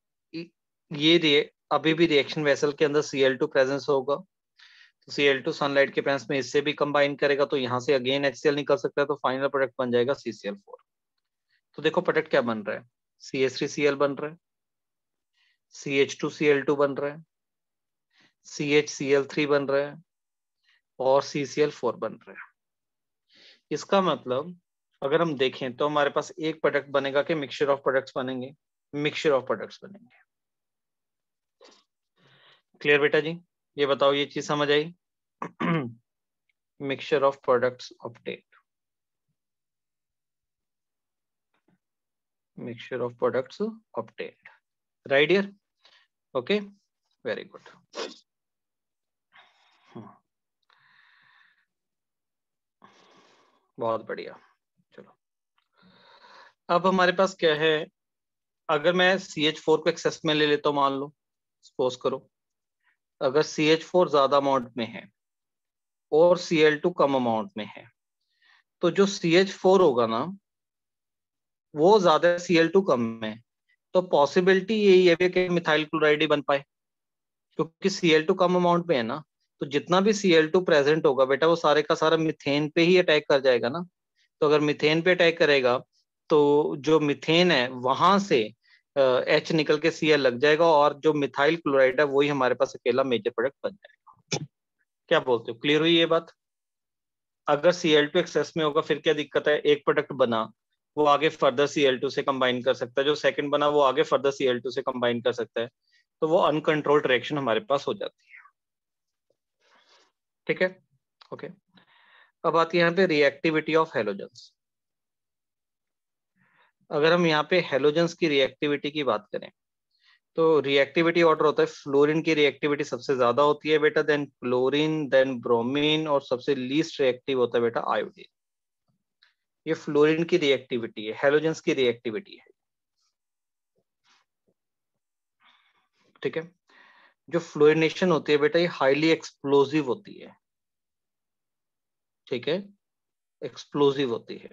ये अभी भी रिएक्शन वेसल के अंदर सी एल टू प्रेजेंस होगा तो Cl2 सनलाइट के प्रेजेंस में इससे भी कंबाइन करेगा तो यहाँ से अगेन HCl निकल सकता है तो फाइनल प्रोडक्ट बन जाएगा सी सी एल फोर तो देखो प्रोडक्ट क्या बन रहा है CH3Cl बन रहा है CH2Cl2 बन रहा है C H C L three बन रहा है और सी सी एल फोर बन रहा है इसका मतलब अगर हम देखें तो हमारे पास एक प्रोडक्ट बनेगा कि मिक्सचर ऑफ़ प्रोडक्ट्स बनेंगे मिक्सचर ऑफ़ प्रोडक्ट्स बनेंगे। क्लियर बेटा जी? ये बताओ, ये चीज़ समझ आई? Mixture of products obtain mixture of products obtained right here? Okay? Very good बहुत बढ़िया। चलो। अब हमारे पास क्या है? अगर मैं सी एच फोर को एक्सेस में ले लेता हूँ, मान लो सपोज़ करो। अगर सी एच फोर ज़्यादा अमाउंट में है और सी एल टू कम अमाउंट में है तो जो सी एच फोर होगा ना, वो ज़्यादा सी एल टू कम में तो पॉसिबिलिटी यही है कि मिथाइल क्लोराइड ही बन पाए, क्योंकि सी एल टू कम अमाउंट में है ना। तो जितना भी सी एल टू प्रेजेंट होगा, बेटा, वो सारे का सारा मिथेन पे ही अटैक कर जाएगा ना। तो अगर मिथेन पे अटैक करेगा तो जो मिथेन है, वहाँ से एच निकल के सी एल लग जाएगा और जो मिथाइल क्लोराइड है वही हमारे पास अकेला मेजर प्रोडक्ट बन जाएगा। क्या बोलते हो? क्लियर हुई ये बात? अगर सी एल टू एक्सेस में होगा, फिर क्या दिक्कत है? एक प्रोडक्ट बना, वो आगे फर्दर सी एल टू से कंबाइन कर सकता है। जो सेकंड बना, वो आगे फर्दर सी एल टू से कंबाइन कर सकता है। तो वो अनकंट्रोल्ड रिएक्शन हमारे पास हो जाती है। ठीक है? ओके अब आती है यहाँ पे रिएक्टिविटी ऑफ़ हेलोजेंस अगर हम यहाँ पे हेलोजेंस की रिएक्टिविटी की बात करें तो रिएक्टिविटी ऑर्डर होता है फ्लोरीन की रिएक्टिविटी सबसे ज़्यादा होती है बेटा देन क्लोरीन देन ब्रोमीन और सबसे लीस्ट रिएक्टिव होता है बेटा आयोडीन ये फ्लोरीन की रिएक्टिविटी है हेलोजेंस की रिएक्टिविटी है. ठीक है? जो फ्लोरिनेशन होती है बेटा, ये हाईली एक्सप्लोजिव होती है. ठीक है एक्सप्लोजिव होती है,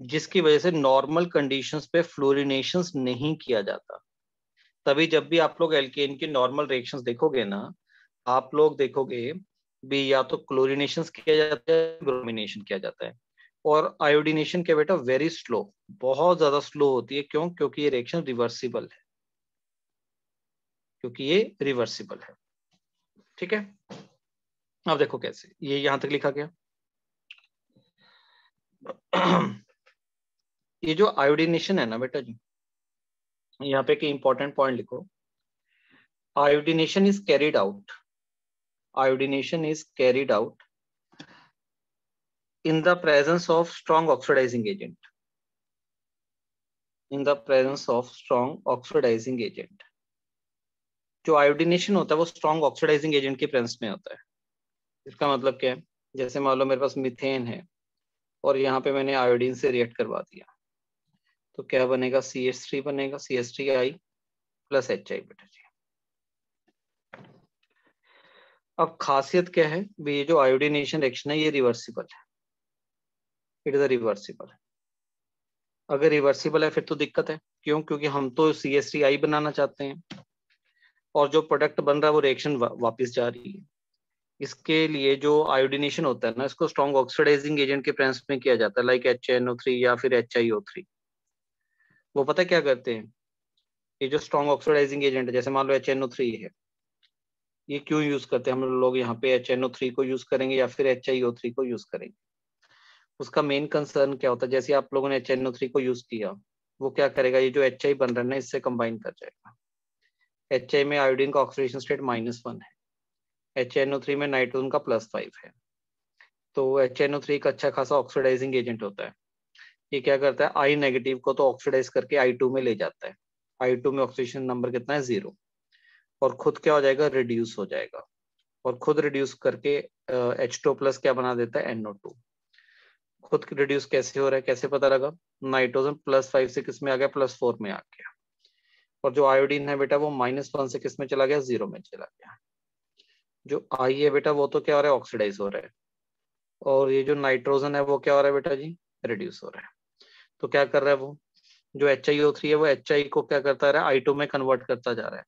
जिसकी वजह से नॉर्मल कंडीशंस पे फ्लोरिनेशन नहीं किया जाता। तभी जब भी आप लोग एल्केन के नॉर्मल रिएक्शंस देखोगे ना, आप लोग देखोगे भी या तो क्लोरिनेशन किया जाता है ब्रोमिनेशन किया जाता है। और आयोडिनेशन क्या बेटा वेरी स्लो बहुत ज़्यादा स्लो होती है। क्यों? क्योंकि ये रिएक्शन रिवर्सिबल है। क्योंकि ये रिवर्सिबल है। ठीक है? अब देखो कैसे, ये यहाँ तक लिखा गया। ये जो आयोडिनेशन है ना बेटा जी, यहाँ पे के इंपॉर्टेंट पॉइंट लिखो। Iodination is carried out iodination is carried out in the presence of strong oxidizing agent in the presence of strong oxidizing agent जो आयोडिनेशन होता है, वो स्ट्रॉन्ग ऑक्सीडाइजिंग एजेंट के प्रेजेंस में होता है। इसका मतलब क्या है? जैसे मान लो मेरे पास मिथेन है। और यहाँ पे मैंने आयोडीन से रिएक्ट करवा दिया। तो क्या बनेगा? सी एच थ्री बनेगा। C H three I plus H I बेटा जी अब खासियत क्या है? ये जो आयोडीनेशन रिएक्शन है ये रिवर्सिबल है। इट इज़ रिवर्सिबल अगर रिवर्सिबल है फिर तो दिक्कत है। क्यों? क्योंकि हम तो सी एस टी आई बनाना चाहते हैं। और जो प्रोडक्ट बन रहा है वो रिएक्शन वा, वापस जा रही है। इसके लिए जो आयोडीनेशन होता है ना, इसको स्ट्रॉन्ग ऑक्सीडाइजिंग एजेंट के प्रेजेंस में किया जाता है like H N O three या फिर एच आई ओ थ्री वो पता क्या करते हैं? ये जो स्ट्रॉन्ग ऑक्सीडाइजिंग एजेंट है, जैसे मान लो एच एन ओ थ्री है, ये क्यों यूज़ करते हैं? हम लोग यहाँ पे एच एन ओ थ्री को यूज़ करेंगे या फिर एच आई ओ थ्री को यूज़ करेंगे। उसका मेन कंसर्न क्या होता है? जैसे आप लोगों ने एच एन ओ थ्री को यूज़ किया, वो क्या करेगा? ये जो एच आई बन रहा है ना, इससे कंबाइन कर जाएगा। एच आई में आयोडीन का ऑक्सीडेशन स्टेट माइनस वन है। एच में नाइट्रोजन का प्लस फाइव है। तो एच एन ओ थ्री का अच्छा खासा ऑक्सीडाइजिंग एजेंट होता है। ये क्या करता है? आई नेगेटिव को तो ऑक्सीडाइज करके आई टू में ले जाता है। आई टू में ऑक्सीडेशन नंबर कितना है? ज़ीरो और खुद क्या हो जाएगा? रिड्यूस हो जाएगा। और खुद रिड्यूस करके एच टू प्लस क्या बना देता है? एनओ टू खुद रिड्यूस कैसे हो रहा है? कैसे पता लगा? नाइट्रोजन प्लस फाइव से किसमें आ गया? प्लस फोर में आ गया। और जो आयोडीन है बेटा, वो माइनस वन से किसमें चला गया? ज़ीरो में चला गया। जो आई है बेटा, वो तो क्या हो रहा है ऑक्सीडाइज हो रहा है। और ये जो नाइट्रोजन है, वो क्या हो रहा है बेटा जी? रिड्यूस हो रहा है। तो क्या कर रहा है वो? जो एच आई ओ थ्री है, वो एच आई को क्या करता रहा है? आई टू में कन्वर्ट करता जा रहा है।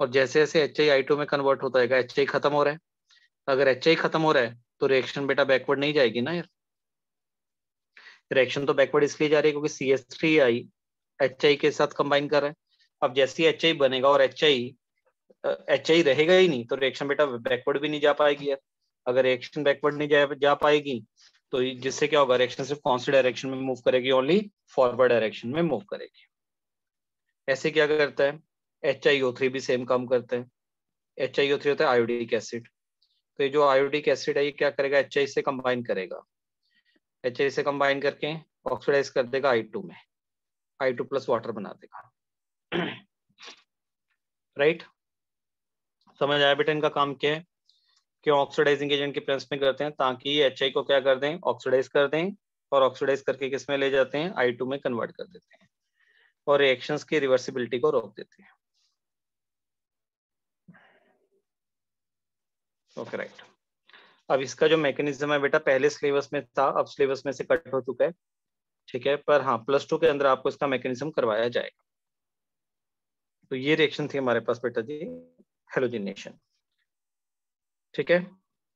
और जैसे जैसे एच आई आई टू में कन्वर्ट होता है एच आई खत्म हो रहा है। अगर एच आई खत्म हो रहा है तो रिएक्शन बेटा बैकवर्ड नहीं जाएगी ना यार। रिएक्शन तो बैकवर्ड इसलिए जा रही है क्योंकि C S three I H I के साथ कंबाइन कर रहा है। अब जैसे ही एच आई बनेगा और एच आई एच आई रहेगा ही नहीं तो रिएक्शन बेटा बैकवर्ड भी नहीं जा पाएगी अगर रिएक्शन बैकवर्ड नहीं जा, जा पाएगी तो जिससे क्या होगा रिएक्शन सिर्फ़ कौन सी डायरेक्शन में मूव करेगी ओनली फॉरवर्ड डायरेक्शन में मूव करेगी। ऐसे क्या करता है? एच आई ओ थ्री भी सेम काम करते हैं। एच आई ओ थ्री होता है आयोडिक एसिड तो ये जो आयोडिक एसिड है ये क्या करेगा? एच आई से कंबाइन करेगा। एच आई से कंबाइन करके ऑक्सीडाइज कर देगा आई टू में। आई टू प्लस वाटर बना देगा। राइट समझ आया बेटा इनका काम क्या है? क्यों ऑक्सीडाइजिंग एजेंट के प्रेस में करते हैं? ताकि एचआई को क्या कर दें? ऑक्सीडाइज कर दें और ऑक्सीडाइज करके किसमें ले जाते हैं? आई में कन्वर्ट कर देते हैं और रिएक्शंस की रिवर्सिबिलिटी को रोक देते हैं। ओके राइट अब इसका जो मैकेनिज्म है बेटा, पहले सिलेबस में था, अब सिलेबस में से कट हो चुका है। ठीक है, पर हाँ प्लस टू के अंदर आपको इसका मैकेनिज्म करवाया जाएगा। तो ये रिएक्शन थी हमारे पास बेटा जी। हेलोजिनेशन ठीक है?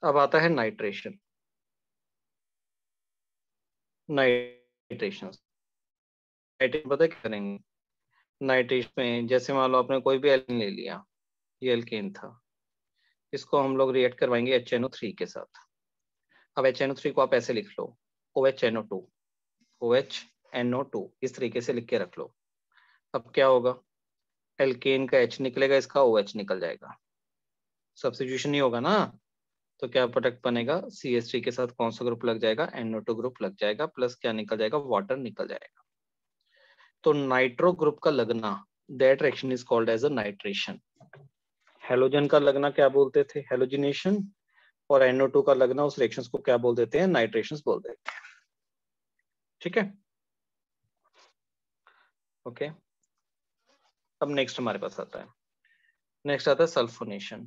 अब आता है नाइट्रेशन नाइट्रेशन नाइट्रेशन पता क्या करेंगे? नाइट्रेशन में जैसे मान लो आपने कोई भी एल्किन ले लिया, ये एल्किन था। इसको हम लोग रिएक्ट करवाएँगे एच एन ओ थ्री के साथ। अब एच एन ओ थ्री को आप ऐसे लिख लो। O H N O two O H N O two इस तरीके से लिख के रख लो। अब क्या होगा? एल्केन का एच निकलेगा, इसका ओ एच निकल जाएगा। सब्सिट्यूशन नहीं होगा ना? तो क्या प्रोडक्ट बनेगा? सी एस थ्री के साथ कौन सा ग्रुप लग जाएगा? एनओ टू ग्रुप लग जाएगा प्लस क्या निकल जाएगा? वाटर निकल जाएगा। तो नाइट्रो ग्रुप का लगना that reaction is called as a nitration halogen का लगना क्या बोलते थे? हेलोजिनेशन और NO2 का लगना, उस रिएक्शंस को क्या बोल देते हैं? नाइट्रेशन बोल देते हैं। ठीक है? ओके अब नेक्स्ट हमारे पास आता है। नेक्स्ट आता है सल्फोनेशन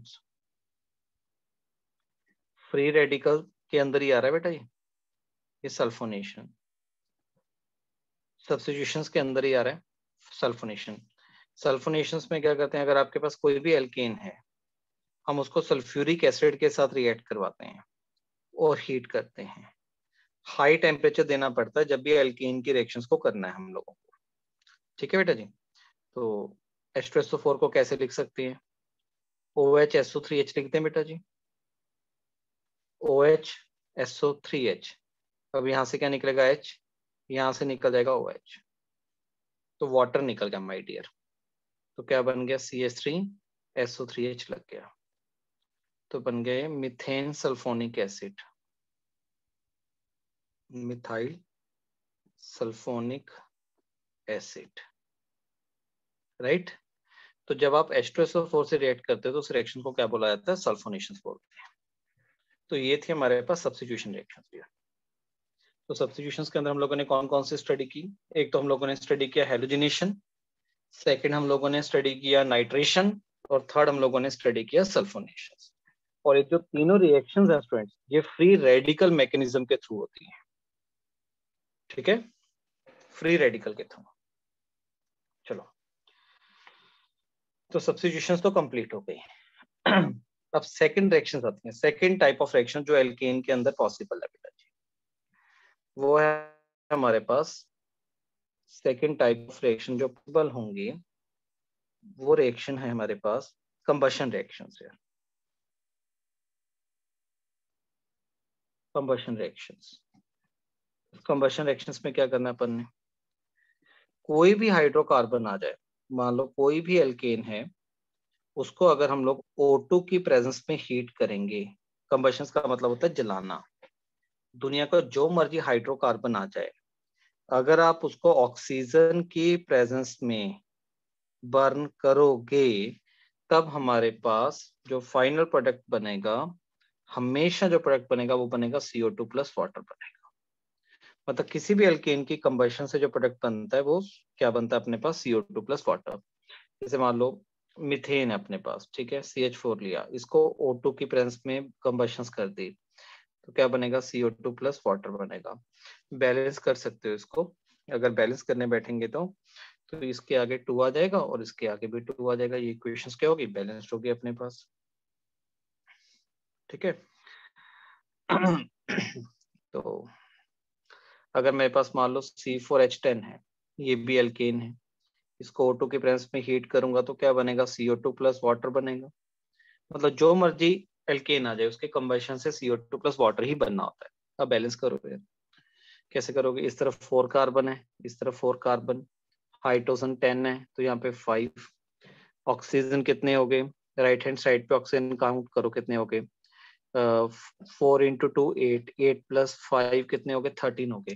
फ्री रेडिकल के अंदर ही आ रहा है बेटा ये। ये सल्फोनेशन सब्सिट्यूशंस के अंदर ही आ रहा है सल्फोनेशन सल्फोनेशन में क्या करते हैं, अगर आपके पास कोई भी एल्केन है, हम उसको सल्फ्यूरिक एसिड के साथ रिएक्ट करवाते हैं और हीट करते हैं। हाई टेम्परेचर देना पड़ता है जब भी एल्केन की रिएक्शंस को करना है हम लोगों को। ठीक है बेटा जी? तो एच टू फोर को कैसे लिख सकती है? O H S three H लिखते हैं बेटा जी? O H S three H अब यहाँ से क्या निकलेगा एच यहाँ से निकल जाएगा ओ एच तो वाटर निकल गया माई डियर तो क्या बन गया? C H three SO three H लग गया। तो बन गए methane sulphonic acid methyl sulphonic acid right तो जब आप H2SO4 से रिएक्ट करते हो तो उस रिएक्शन को क्या बोला जाता है? सल्फोनेशन बोलते हैं। तो ये थे हमारे पास सब्सिट्यूशन रिएक्शन तो सब्सिट्यूशन के अंदर हम लोगों ने कौन कौन सी स्टडी की? एक तो हम लोगों ने स्टडी किया हेलोजिनेशन सेकेंड हम लोगों ने स्टडी किया नाइट्रेशन और थर्ड हम लोगों ने स्टडी किया सल्फोनेशन और ये जो तीनों रिएक्शंस हैं स्टूडेंट्स ये फ्री रेडिकल मैकेनिज्म के थ्रू होती हैं। ठीक है? फ्री रेडिकल के थ्रू चलो तो सब्सिट्यूशंस तो कंप्लीट हो गई। अब सेकंड रिएक्शन आती हैं। सेकंड टाइप ऑफ़ रिएक्शन जो एल्केन के अंदर पॉसिबल है, बेटा जी, वो है हमारे पास सेकंड टाइप ऑफ़ रिएक्शन जो पॉसिबल होंगी, वो रिएक्शन है हमारे पास कंबशन रिएक्शन से कंबशन रिएक्शंस कंबशन रिएक्शंस में क्या करना है अपन ने? कोई भी हाइड्रोकार्बन आ जाए मान लो कोई भी एल्केन है, उसको अगर हम लोग O2 की प्रेजेंस में हीट करेंगे कंबशन का मतलब होता है जलाना। दुनिया का जो मर्ज़ी हाइड्रोकार्बन आ जाए, अगर आप उसको ऑक्सीजन की प्रेजेंस में बर्न करोगे, तब हमारे पास जो फाइनल प्रोडक्ट बनेगा, हमेशा जो प्रोडक्ट बनेगा, वो बनेगा सीओ टू प्लस वाटर बनेगा मतलब किसी भी अल्केन की कंबशन से जो प्रोडक्ट बनता है, वो क्या बनता है अपने पास? सीओ टू प्लस वाटर जैसे मान लो मिथेन है अपने पास, ठीक है? सी एच फोर लिया, इसको ओ टू की प्रेजेंस में कंबशन कर दी तो क्या बनेगा? सीओ टू प्लस वाटर बनेगा। बैलेंस कर सकते हो इसको। अगर बैलेंस करने बैठेंगे तो तो इसके आगे टू आ जाएगा और इसके आगे भी टू आ जाएगा। ये इक्वेशंस क्या होगी? बैलेंस्ड होगी अपने पास। ठीक है? तो अगर मेरे पास मान लो सी फोर एच टेन है, ये भी एल्केन है, इसको O2 के प्रेजेंस में हीट करूँगा तो क्या बनेगा? CO2 प्लस वाटर बनेगा। मतलब जो मर्ज़ी एल्केन आ जाए, उसके कंबेशन से CO2 प्लस वाटर ही बनना होता है। अब बैलेंस करो यार। कैसे करोगे? इस तरफ़ फोर कार्बन है, इस तरफ़ फोर कार्बन हाइड्रोजन टेन है तो यहाँ पे फाइव ऑक्सीजन कितने हो गए? राइट हैंड साइड पे ऑक्सीजन काउंट करो कितने हो गए? Four into two eight eight plus five कितने हो गए? थर्टीन हो गए।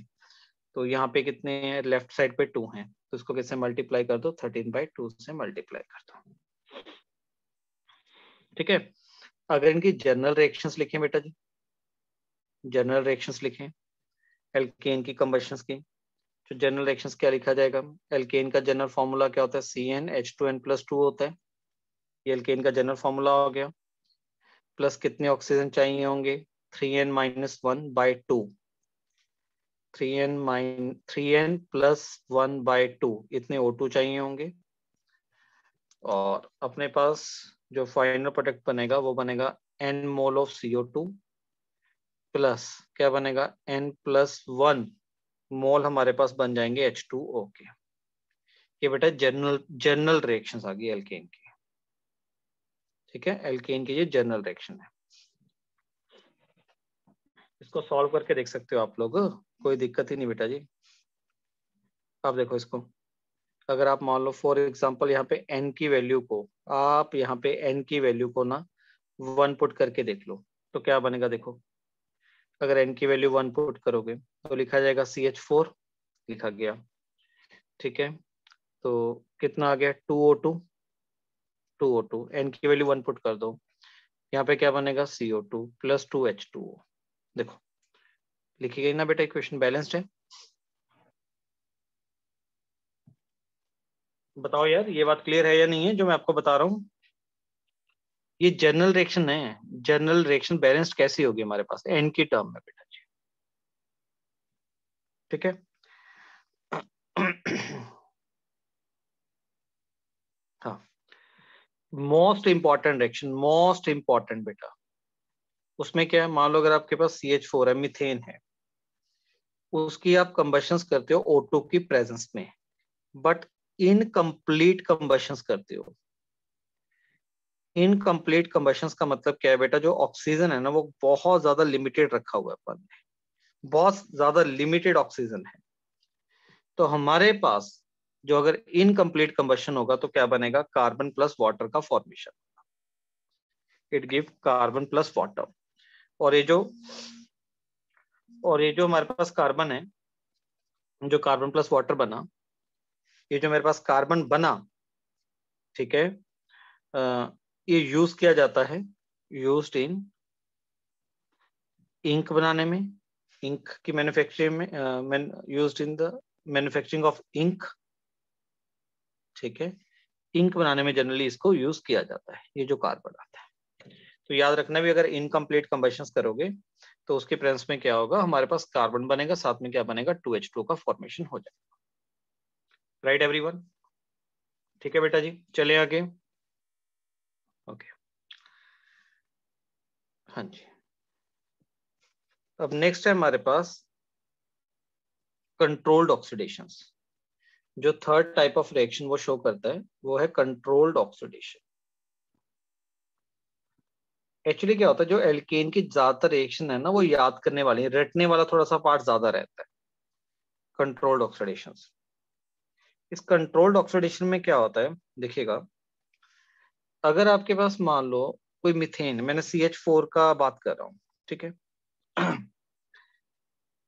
तो यहाँ पे कितने लेफ़्ट साइड पे टू हैं। तो इसको कैसे मल्टीप्लाई कर दो? थर्टीन बाई टू से मल्टीप्लाई कर दो। ठीक है? अगर इनकी जनरल रिएक्शंस लिखें बेटा जी। जनरल रिएक्शंस लिखें। एल्केन की कंबशंस की। तो जनरल रिएक्शंस क्या लिखा जाएगा? एल्केन का जनरल फॉर्मूला क्या होता है? C N H two N plus two होता है। ये एल्केन का जनरल फॉर्मूला हो गया। प्लस कितने ऑक्सीजन चाहिए होंगे? Three N minus one by two. Three N minus, three N plus one by two, इतने ओ टू चाहिए होंगे। और अपने पास जो फाइनल प्रोडक्ट बनेगा, वो बनेगा N mole of CO two plus क्या बनेगा? एन प्लस वन मोल हमारे पास बन जाएँगे एच टू ओ के ये बेटा जनरल जनरल रिएक्शन आ गई एल्केन की। ठीक है? एल्केन की ये जनरल रिएक्शन है। इसको सॉल्व करके देख सकते हो आप लोग। कोई दिक्कत ही नहीं बेटा जी। आप देखो इसको। अगर आप मान लो फॉर एग्जांपल यहाँ पे एन की वैल्यू को, आप यहाँ पे एन की वैल्यू को ना वन पुट करके देख लो तो क्या बनेगा देखो? अगर एन की वैल्यू वन पुट करोगे तो लिखा जाएगा सी एच फोर लिखा गया। ठीक है? तो कितना आ गया? Two O two two O two N की वैल्यू वन पुट कर दो। यहाँ पे क्या बनेगा? C O two plus two H two O देखो, लिखी गई ना बेटा इक्वेशन बैलेंस्ड है? बताओ यार, ये बात क्लियर है या नहीं है जो मैं आपको बता रहा हूँ? ये जनरल रिएक्शन है। जनरल रिएक्शन बैलेंस्ड कैसी होगी हमारे पास? एन की टर्म में बेटा जी। ठीक है हाँ? Most important reaction, most important बेटा। उसमें क्या है, मान लो अगर आपके पास सी एच फोर है, मिथेन है, उसकी आप कंबशन करते हो ओटो की प्रेजेंस में बट इनकम्प्लीट कंबशन करते हो। इनकम्प्लीट कंबशन का मतलब क्या है बेटा, जो ऑक्सीजन है ना, वो बहुत ज़्यादा लिमिटेड रखा हुआ है अपन ने। बहुत ज़्यादा लिमिटेड ऑक्सीजन है। तो हमारे पास जो अगर इनकम्प्लीट कंबशन होगा तो क्या बनेगा? कार्बन प्लस वाटर का formation it give carbon plus water और ये जो, और ये जो हमारे पास कार्बन है, जो कार्बन प्लस वाटर बना, ये जो मेरे पास कार्बन बना, ठीक है ये यूज़ किया जाता है यूज़ इन इंक बनाने में इंक की मैन्युफैक्चरिंग में used in the manufacturing of ink ठीक है? इंक बनाने में जनरली इसको यूज़ किया जाता है, ये जो कार्बन आता है। तो याद रखना भी अगर इनकम्प्लीट कंबेशन करोगे तो उसके प्रेजेंस में क्या होगा? हमारे पास कार्बन बनेगा, साथ में क्या बनेगा? टू एच टू का फॉर्मेशन हो जाएगा। राइट एवरीवन ठीक है बेटा जी, चले आगे। ओके हाँ जी। अब नेक्स्ट है हमारे पास कंट्रोल्ड ऑक्सीडेशन जो थर्ड टाइप ऑफ़ रिएक्शन वो शो करता है, वो है कंट्रोल्ड ऑक्सीडेशन एक्चुअली क्या होता है, जो एल्केन की ज़्यादातर रिएक्शन है ना, वो याद करने वाली है, रटने वाला थोड़ा सा पार्ट ज़्यादा रहता है कंट्रोल्ड ऑक्सीडेशन इस कंट्रोल्ड ऑक्सीडेशन में क्या होता है, देखिएगा, अगर आपके पास मान लो कोई मिथेन मैंने सी एच फोर का बात कर रहा हूँ, ठीक है?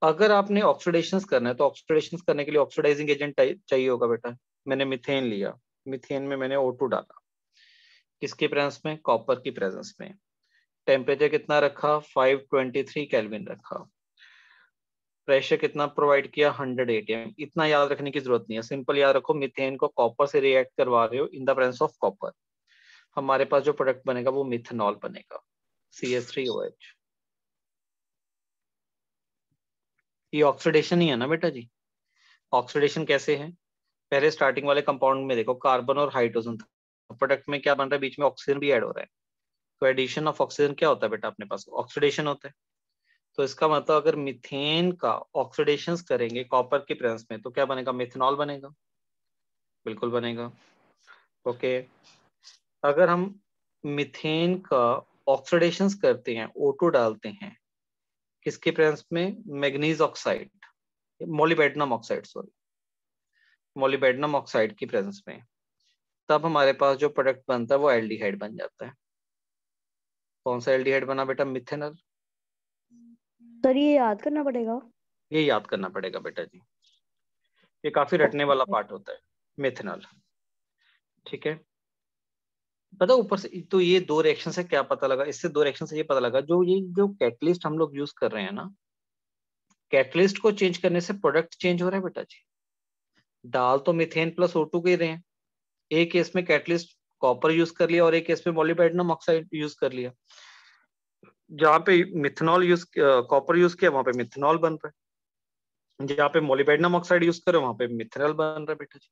अगर आपने ऑक्सीडेशन करना है तो ऑक्सीडेशन करने के लिए ऑक्सीडाइजिंग एजेंट चाहिए होगा बेटा। मैंने मिथेन लिया। मिथेन में मैंने O2 डाला। किसके प्रेजेंस में? कॉपर की प्रेजेंस में। टेम्परेचर कितना रखा? 523 केल्विन रखा। प्रेशर कितना प्रोवाइड किया? 100 एटीएम इतना याद रखने की ज़रूरत नहीं है। सिंपल याद रखो मिथेन को कॉपर से रिएक्ट करवा रहे हो in the presence of copper हमारे पास जो प्रोडक्ट बनेगा, वो मिथेनॉल बनेगा। C S three O H ये ऑक्सीडेशन ही है ना बेटा जी? ऑक्सीडेशन कैसे है? पहले स्टार्टिंग वाले कंपाउंड में देखो कार्बन और हाइड्रोजन प्रोडक्ट में क्या बन रहा है? बीच में ऑक्सीजन भी ऐड हो रहा है। तो एडिशन ऑफ़ ऑक्सीजन क्या होता है बेटा अपने पास? ऑक्सीडेशन होता है। तो इसका मतलब अगर मिथेन का ऑक्सीडेशन करेंगे कॉपर के प्रेजेंस में तो क्या बनेगा? मिथेनॉल बनेगा। बिल्कुल बनेगा। ओके अगर हम मिथेन का ऑक्सीडेशन करते हैं ओटो डालते हैं किसके प्रेजेंस में? Manganese oxide molybdenum oxide sorry molybdenum oxide की प्रेजेंस में। तब हमारे पास जो प्रोडक्ट बनता है वो एल्डिहाइड बन जाता है। कौन सा एल्डिहाइड बना बेटा? मिथेनल सर ये याद करना पड़ेगा। ये याद करना पड़ेगा बेटा जी। ये काफ़ी रटने वाला पार्ट होता है। मिथेनल ठीक है? पता ऊपर से तो ये दो रिएक्शन से क्या पता लगा? इससे दो रिएक्शन से ये पता लगा, जो ये, जो कैटलिस्ट हम लोग यूज़ कर रहे हैं ना कैटलिस्ट को चेंज करने से प्रोडक्ट चेंज हो रहा है बेटा जी। डाल तो मिथेन प्लस ओ टू के रहे हैं। एक केस में कैटलिस्ट कॉपर यूज़ कर लिया और एक केस में मोलिबेडनम ऑक्साइड यूज़ कर लिया। जहाँ पे मिथेनॉल यूज़ कॉपर यूज़ किया, वहाँ पे मिथेनॉल बन रहा है। जहाँ पे मोलिबेडनम ऑक्साइड यूज़ करे वहाँ पे मिथेनॉल बन रहा है बेटा जी।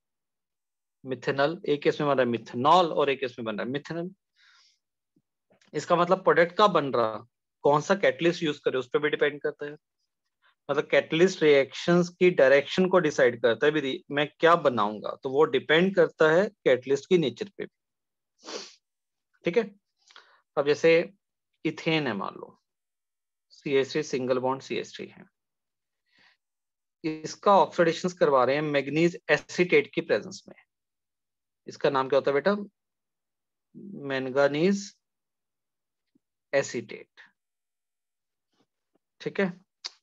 मिथेनल, एक केस में बन रहा है मिथेनॉल और एक केस में बन रहा है मिथेनल। इसका मतलब प्रोडक्ट का बन रहा? कौन सा कैटलिस्ट यूज़ करे उस पर भी डिपेंड करता है। मतलब कैटलिस्ट रिएक्शंस की डायरेक्शन को डिसाइड करता है मैं क्या बनाऊँगा? तो वो डिपेंड करता है कैटलिस्ट की नेचर पे ठीक है? अब जैसे इथेन है, मान लो। C S three single bond C S three है। इसका ऑक्सीडेशन करवा रहे हैं मैग्नीज एसिटेट की प्रेजेंस में। इसका नाम क्या होता है बेटा? मैंगानीज एसिटेट ठीक है?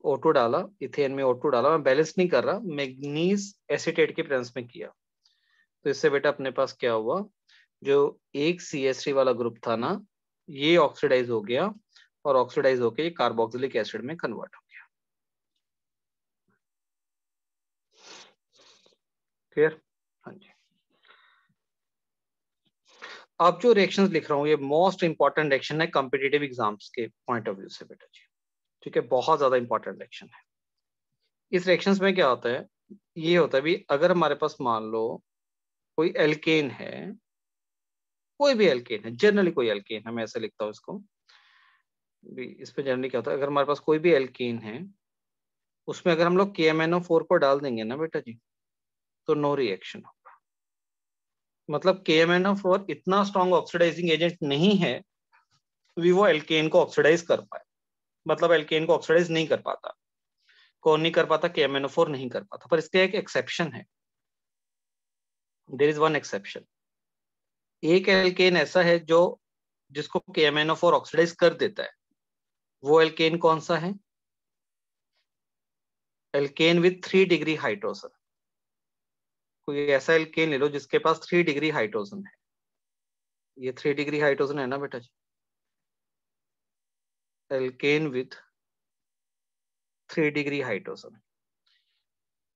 ओटो डाला, इथेन में ओटो डाला, मैं बैलेंस नहीं कर रहा मैग्नीज एसिटेट के प्रेजेंस में किया। तो इससे बेटा अपने पास क्या हुआ? जो एक सी वाला ग्रुप था ना, ये ऑक्सीडाइज हो गया और ऑक्सीडाइज होकर ये कार्बोक्सिलिक एसिड में कन्वर्ट हो गया। क्लियर हाँ जी अब जो रिएक्शंस लिख रहा हूँ, ये मोस्ट इंपॉर्टेंट रिएक्शन है कॉम्पिटेटिव एग्ज़ाम्स के पॉइंट ऑफ़ व्यू से, बेटा जी। ठीक है? बहुत ज़्यादा इंपॉर्टेंट रिएक्शन है। इस रिएक्शंस में क्या होता है? ये होता है भी, अगर हमारे पास मान लो कोई एल्केन है, कोई भी एल्केन है जनरली कोई एल्केन है, मैं ऐसे लिखता हूँ इसको। भी इस पे जनरली क्या होता है? अगर हमारे पास कोई भी एल्केन है, उसमें अगर हम लोग के को डाल देंगे ना, बेटा जी तो नो रिएक्शन हो। मतलब के एम एन एफ़ और इतना स्ट्रॉन्ग ऑक्सीडाइजिंग एजेंट नहीं है वो एल्केन को ऑक्सीडाइज कर पाए। मतलब एल्केन को ऑक्सीडाइज नहीं कर पाता। कौन नहीं कर पाता? के एम एन फोर नहीं कर पाता। पर इसका एक एक्सेप्शन है। देर इज़ वन एक्सेप्शन एक एल्केन ऐसा है जो, जिसको के एम एन फोर ऑक्सीडाइज कर देता है। वो एल्केन कौन सा है? Alkene with three degree hydrogen कोई ऐसा एल्केन ले लो जिसके पास थ्री डिग्री हाइड्रोजन है। ये थ्री डिग्री हाइड्रोजन है ना बेटा जी? Alkane with three degree hydrogen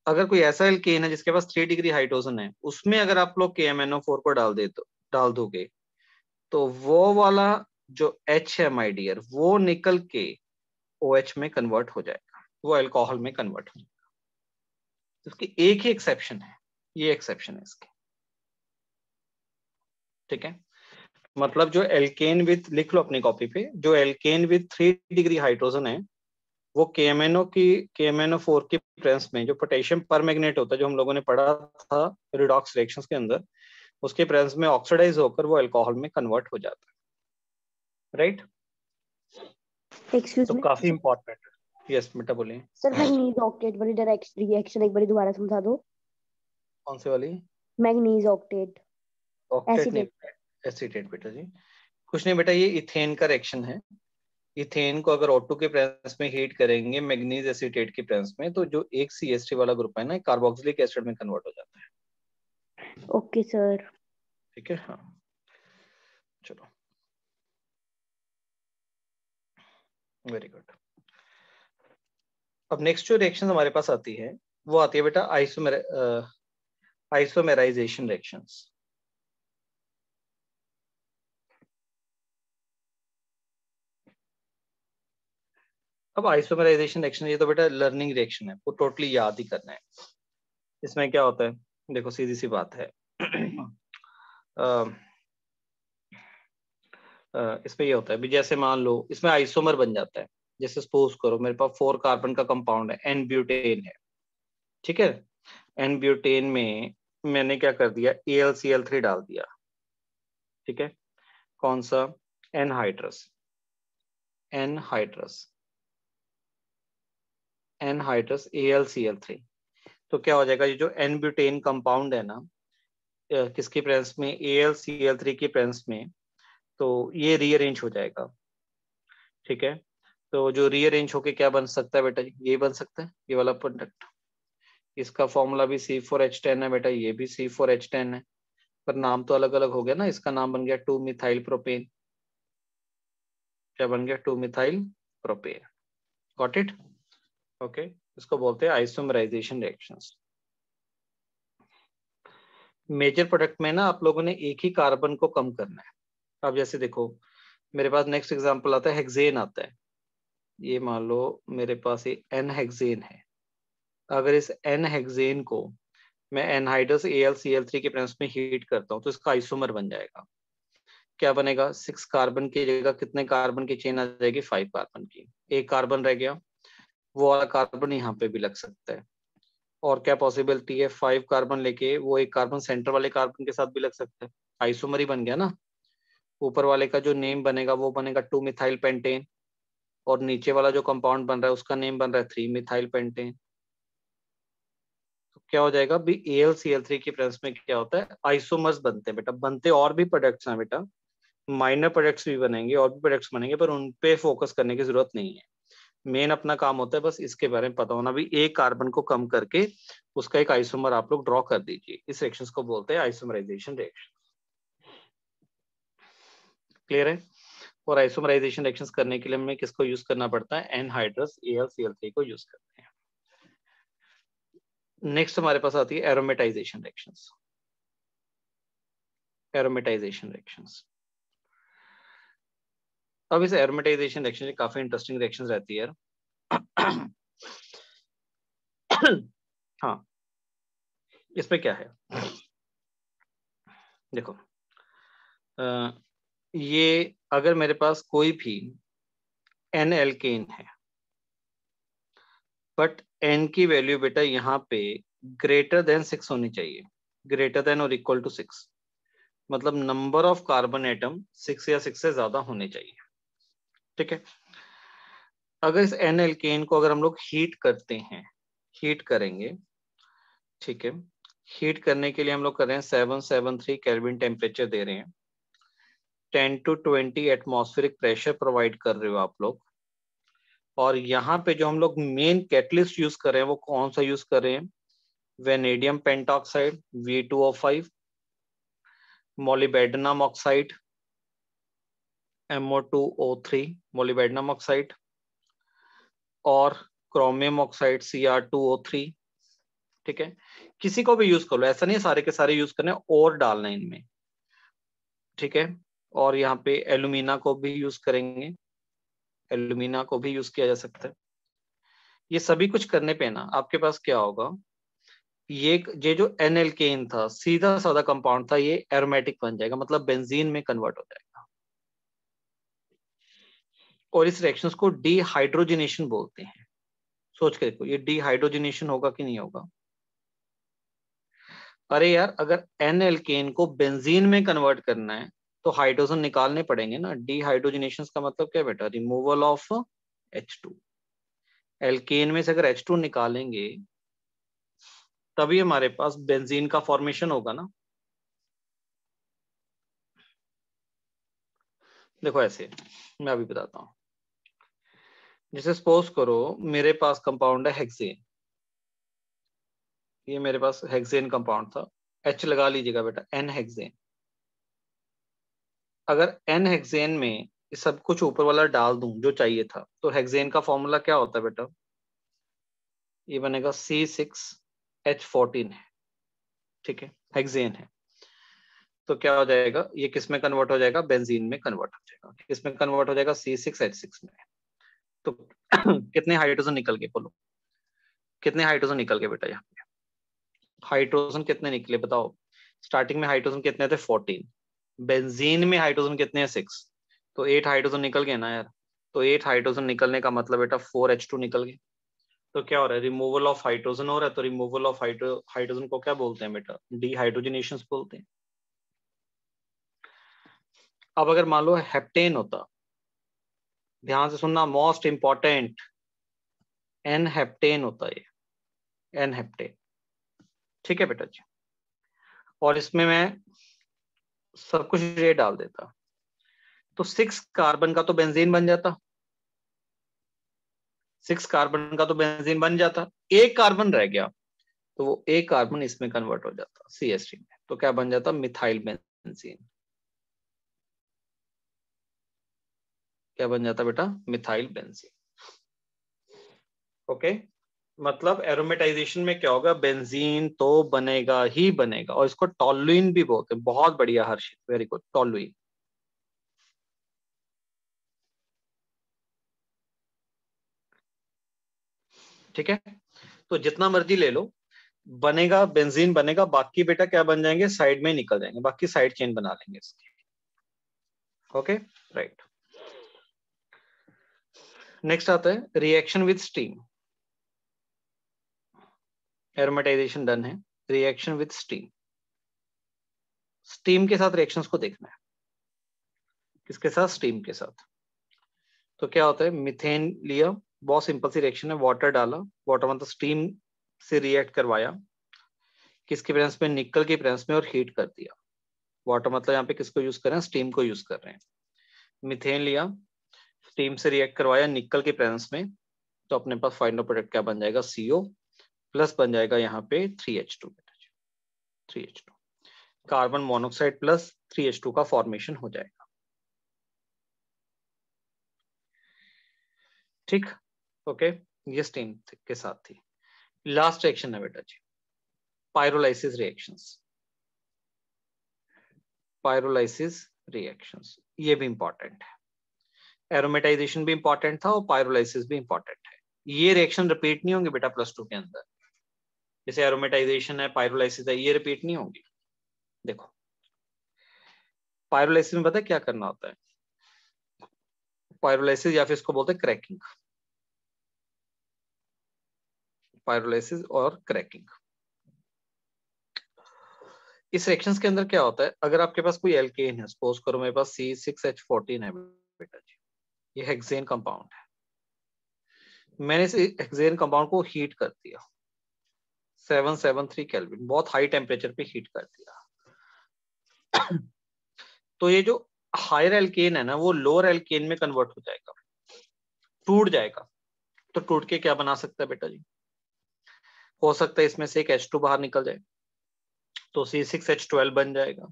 अगर कोई ऐसा एल्केन है जिसके पास थ्री डिग्री हाइड्रोजन है, उसमें अगर आप लोग के एम एन ओ फोर को डाल दे तो डाल दोगे तो वो वाला जो एच है माई डियर वो निकल के ओ OH में कन्वर्ट हो जाएगा। वो एल्कोहल में कन्वर्ट हो जाएगा। इसकी एक ही एक्सेप्शन है। ये एक्सेप्शन है इसके। ठीक है? मतलब जो एल्केन विथ लिख लो अपनी कॉपी पे जो alkane with three degree hydrogen है वो केएमएनओ की केएमएनओ फोर की प्रेस में जो पोटेशियम पर मैग्नेट होता है जो हम लोगों ने पढ़ा था रिडॉक्स रिएक्शंस के अंदर उसके प्रेस में ऑक्सीडाइज होकर वो अल्कोहल में कन्वर्ट हो जाता है। राइट एक्सक्यूज तो काफ़ी इंपॉर्टेंट यस बेटा बोलिए। सर मैग्नीज ऑक्टेट वाली डायरेक्ट रिएक्शन एक बार दोबारा समझा दो। कौन सी वाली? Manganese octet. ऑक्टेट एसिटेट बेटा जी। कुछ नहीं बेटा ये इथेन का रिएक्शन है। इथेन को अगर O2 के प्रेजेंस में हीट करेंगे मैग्नीज एसिटेट के प्रेजेंस में तो जो एक सी वाला ग्रुप है ना कार्बोक्सिलिक एसिड में कन्वर्ट हो जाता है। ओके सर ठीक है? हाँ। चलो। वेरी गुड अब नेक्स्ट जो रिएक्शन हमारे पास आती है वो आती है बेटा आइसोमेर आइसोमेराइजेशन रिएक्शंस अब आइसोमराइजेशन रिएक्शन ये तो बेटा लर्निंग रिएक्शन है, वो टोटली याद ही करना है। इसमें क्या होता है? देखो, सीधी सी बात है। इसमें ये होता है, भी जैसे मान लो, इसमें आइसोमर बन जाता है। जैसे सपोज़ करो, मेरे पास फोर कार्बन का कंपाउंड है एन ब्यूटेन है। ठीक है? एन ब्यूटेन में मैंने क्या कर दिया? A L C L three डाल दिया। ठीक है? कौन सा? Anhydrous anhydrous anhydrous A L C L three तो क्या हो जाएगा? ये जो एन ब्यूटेन कंपाउंड है ना किसके प्रेजेंस में? A L C L three के प्रेजेंस में। तो ये रीअरेंज हो जाएगा। ठीक है? तो जो रीअरेंज होके क्या बन सकता है बेटा? ये बन सकता है? ये वाला प्रोडक्ट इसका फॉर्मूला भी सी फोर एच टेन है बेटा, ये भी सी फोर एच टेन है। पर नाम तो अलग अलग हो गया ना, इसका नाम बन गया टू मिथाइल प्रोपेन क्या बन गया? Two methyl propane got it okay इसको बोलते हैं आइसोमराइजेशन रिएक्शंस मेजर प्रोडक्ट में ना आप लोगों ने एक ही कार्बन को कम करना है। अब जैसे देखो, मेरे पास नेक्स्ट एग्जांपल आता है हेक्सेन आता है। ये मान लो मेरे पास ये एन हेक्सेन है। अगर इस एन हेक्सेन को मैं एनहाइड्रस थ्री के प्रेस में हीट करता हूँ तो इसका आइसोमर बन जाएगा। क्या बनेगा? सिक्स कार्बन की जगह कितने कार्बन की चेन आ जाएगी? फाइव कार्बन की। एक कार्बन रह गया। वो वाला कार्बन यहाँ पे भी लग सकता है। और क्या पॉसिबिलिटी है? फाइव कार्बन लेके वो एक कार्बन सेंटर वाले कार्बन के साथ भी लग सकता है। आइसोमर ही बन गया ना। ऊपर वाले का जो नेम बनेगा, वो बनेगा टू मिथाइल पेंटेन और नीचे वाला जो कंपाउंड बन रहा है, उसका नेम बन रहा है थ्री मिथाइल पेंटेन क्या हो जाएगा? A L C L three की प्रेस में क्या होता है? आइसोमर्स बनते हैं बेटा। बनते और भी प्रोडक्ट्स हैं बेटा। माइनर प्रोडक्ट्स भी बनेंगे और भी प्रोडक्ट्स बनेंगे, पर उन पे फोकस करने की ज़रूरत नहीं है। मेन अपना काम होता है, बस इसके बारे में पता होना। भी एक कार्बन को कम करके उसका एक आइसोमर आप लोग ड्रॉ कर दीजिए। इस रिएक्शन को बोलते हैं आइसोमराइजेशन रिएक्शन क्लियर है? और आइसोमराइजेशन रिएक्शंस करने के लिए हमें किसको यूज़ करना पड़ता है? Anhydrous L C L three को यूज़ करते हैं। नेक्स्ट हमारे पास आती है एरोमेटाइजेशन रिएक्शंस एरोमेटाइजेशन रिएक्शंस अब इस एरोमेटाइजेशन रिएक्शन काफ़ी इंटरेस्टिंग रिएक्शन रहती है हाँ। इसमें क्या है? देखो। आ, ये अगर मेरे पास कोई भी एन एल्केन है बट एन की वैल्यू बेटा यहाँ पे ग्रेटर देन सिक्स होनी चाहिए। ग्रेटर देन और इक्वल टू सिक्स मतलब number of carbon atom six या सिक्स से ज़्यादा होने चाहिए। ठीक है? अगर इस एन एल्केन को अगर हम लोग हीट करते हैं हीट करेंगे, ठीक है? हीट करने के लिए हम लोग कर रहे हैं seven seven three kelvin temperature दे रहे हैं। Ten to twenty atmospheric pressure provide कर रहे हो आप लोग। और यहाँ पे जो हम लोग मेन कैटलिस्ट यूज़ कर रहे हैं, वो कौन सा यूज़ कर रहे हैं? Vanadium pentoxide V two O five molybdenum oxide MO2O3 molybdenum oxide और क्रोमियम ऑक्साइड Cr2O3 ठीक है? किसी को भी यूज़ कर लो, ऐसा नहीं सारे के सारे यूज़ करने, और डालना इनमें, ठीक है? और यहाँ पे एलुमिना को भी यूज़ करेंगे। एलुमिना को भी यूज़ किया जा सकता है। ये सभी कुछ करने पे ना आपके पास क्या होगा? ये ये जो एन था, सीधा साधा कंपाउंड था, ये एरोमेटिक बन जाएगा मतलब बेंजीन में कन्वर्ट हो जाएगा। और इस रिएक्शन को डीहाइड्रोजिनेशन बोलते हैं। सोच के देखो, ये डिहाइड्रोजिनेशन होगा कि नहीं होगा? अरे यार, अगर एन एल्केन को बेंजीन में कन्वर्ट करना है तो हाइड्रोजन निकालने पड़ेंगे ना। डीहाइड्रोजिनेशन का मतलब क्या बेटा? Removal of H two alkane में से अगर एच टू निकालेंगे, तभी हमारे पास बेंजीन का फॉर्मेशन होगा ना। देखो ऐसे, मैं अभी बताता हूँ। जैसे सपोज़ करो, मेरे पास कंपाउंड है हेक्सेन ये मेरे पास हेक्सेन कंपाउंड था। एच लगा लीजिएगा बेटा एन हेक्सेन अगर एन हेक्सेन में सब कुछ ऊपर वाला डाल दूँ जो चाहिए था तो हेक्सेन का फॉर्मूला क्या होता है बेटा? ये बनेगा सी सिक्स एच फोर्टीन है, ठीक है? हेक्सेन है। तो क्या हो जाएगा? ये किसमें कन्वर्ट हो जाएगा? बेंजीन में कन्वर्ट हो जाएगा। किसमें कन्वर्ट हो जाएगा? सी सिक्स एच सिक्स में। तो कितने हाइड्रोजन निकल गए? बोलो। कितने हाइड्रोजन निकल गए बेटा यहाँ पे? हाइड्रोजन कितने निकले? बताओ। स्टार्टिंग में हाइड्रोजन कितने थे? फोर्टीन बेंजीन में हाइड्रोजन कितने हैं? सिक्स। तो एट हाइड्रोजन निकल गए ना यार। तो एट हाइड्रोजन निकलने का मतलब बेटा फोर एच टू निकल गए तो क्या हो रहा है? रिमूवल ऑफ़ हाइड्रोजन हो रहा है तो रिमूवल ऑफ़ हाइड्रोजन को क्या बोलते हैं बेटा? डीहाइड्रोजनेशन बोलते हैं। अब अगर मान लो हेप्टेन होता, ध्यान से सुनना मोस्ट इंपॉर्टेंट एन हेप्टेन होता है एन हेप्टेन ठीक है बेटा जी? और इसमें मैं सब कुछ ये डाल देता। तो सिक्स कार्बन का तो बेंजीन बन जाता। सिक्स कार्बन का तो बेंजीन बन जाता। एक कार्बन रह गया तो वो एक कार्बन इसमें कन्वर्ट हो जाता सी एस टी में। तो क्या बन जाता? मिथाइल बेंजीन क्या बन जाता बेटा? मिथाइल बेंजीन ओके मतलब एरोमेटाइजेशन में क्या होगा? बेंजीन तो बनेगा ही बनेगा। और इसको टॉलुइन भी बोलते हैं। बहुत बढ़िया, हर्षित। वेरी गुड टॉलुइन ठीक है? तो जितना मर्ज़ी ले लो। बनेगा बेंजीन बनेगा, बाकी बेटा क्या बन जाएँगे? साइड में निकल जाएँगे। बाकी साइड चेन बना लेंगे इसके। ओके राइट नेक्स्ट आता है reaction with steam aromatisation done है रिएक्शन विद स्टीम स्टीम के साथ रिएक्शंस को देखना है। किसके साथ? स्टीम के साथ। तो क्या होता है? मिथेन लिया, बहुत सिंपल सी रिएक्शन है। वाटर डाला वाटर मतलब स्टीम से रिएक्ट करवाया। किसके प्रेजेंस में? निकल के प्रेजेंस में और हीट कर दिया। वाटर मतलब यहाँ पे किसको यूज़ कर रहे हैं? स्टीम को यूज़ कर रहे हैं। मिथेन लिया स्टीम से रिएक्ट करवाया निकल के प्रेजेंस में। तो अपने पास फाइनल प्रोडक्ट क्या बन जाएगा? सीओ प्लस बन जाएगा यहाँ पे three H two three H two carbon monoxide plus three H two का फॉर्मेशन हो जाएगा। ठीक? ओके ये स्टीम के साथ थी। लास्ट रिएक्शन है बेटा जी। पायरोलाइसिस रिएक्शंस पायरोलाइसिस रिएक्शंस ये भी इंपॉर्टेंट है। एरोमेटाइजेशन भी इंपॉर्टेंट था और पायरोलाइसिस भी इंपॉर्टेंट है। ये रिएक्शन रिपीट नहीं होंगे बेटा प्लस टू के अंदर। जैसे एरोमेटाइजेशन है पायरोलाइसिस है, ये रिपीट नहीं होगी। देखो पायरोलाइसिस में पता है क्या करना होता है? पायरोलाइसिस या फिर इसको बोलते हैं क्रैकिंग पायरोलाइसिस और क्रैकिंग इस रिएक्शंस के अंदर क्या होता है? अगर आपके पास कोई एल्केन है सपोज़ करो मेरे पास सी सिक्स एच फोर्टीन है बेटा जी। ये हेक्सेन कंपाउंड है। मैंने इस हेक्सेन कंपाउंड को हीट कर दिया। सेवन सेवन थ्री कैलविन, बहुत हाई टेम्परेचर पे हीट कर दिया। तो ये जो हायर एल्केन है ना, वो लोअर एल्केन में कन्वर्ट हो जाएगा, टूट जाएगा। तो टूट के क्या बना सकता है बेटा जी? हो सकता है इसमें से एक एच टू बाहर निकल जाए तो सी सिक्स एच ट्वेल्व बन जाएगा।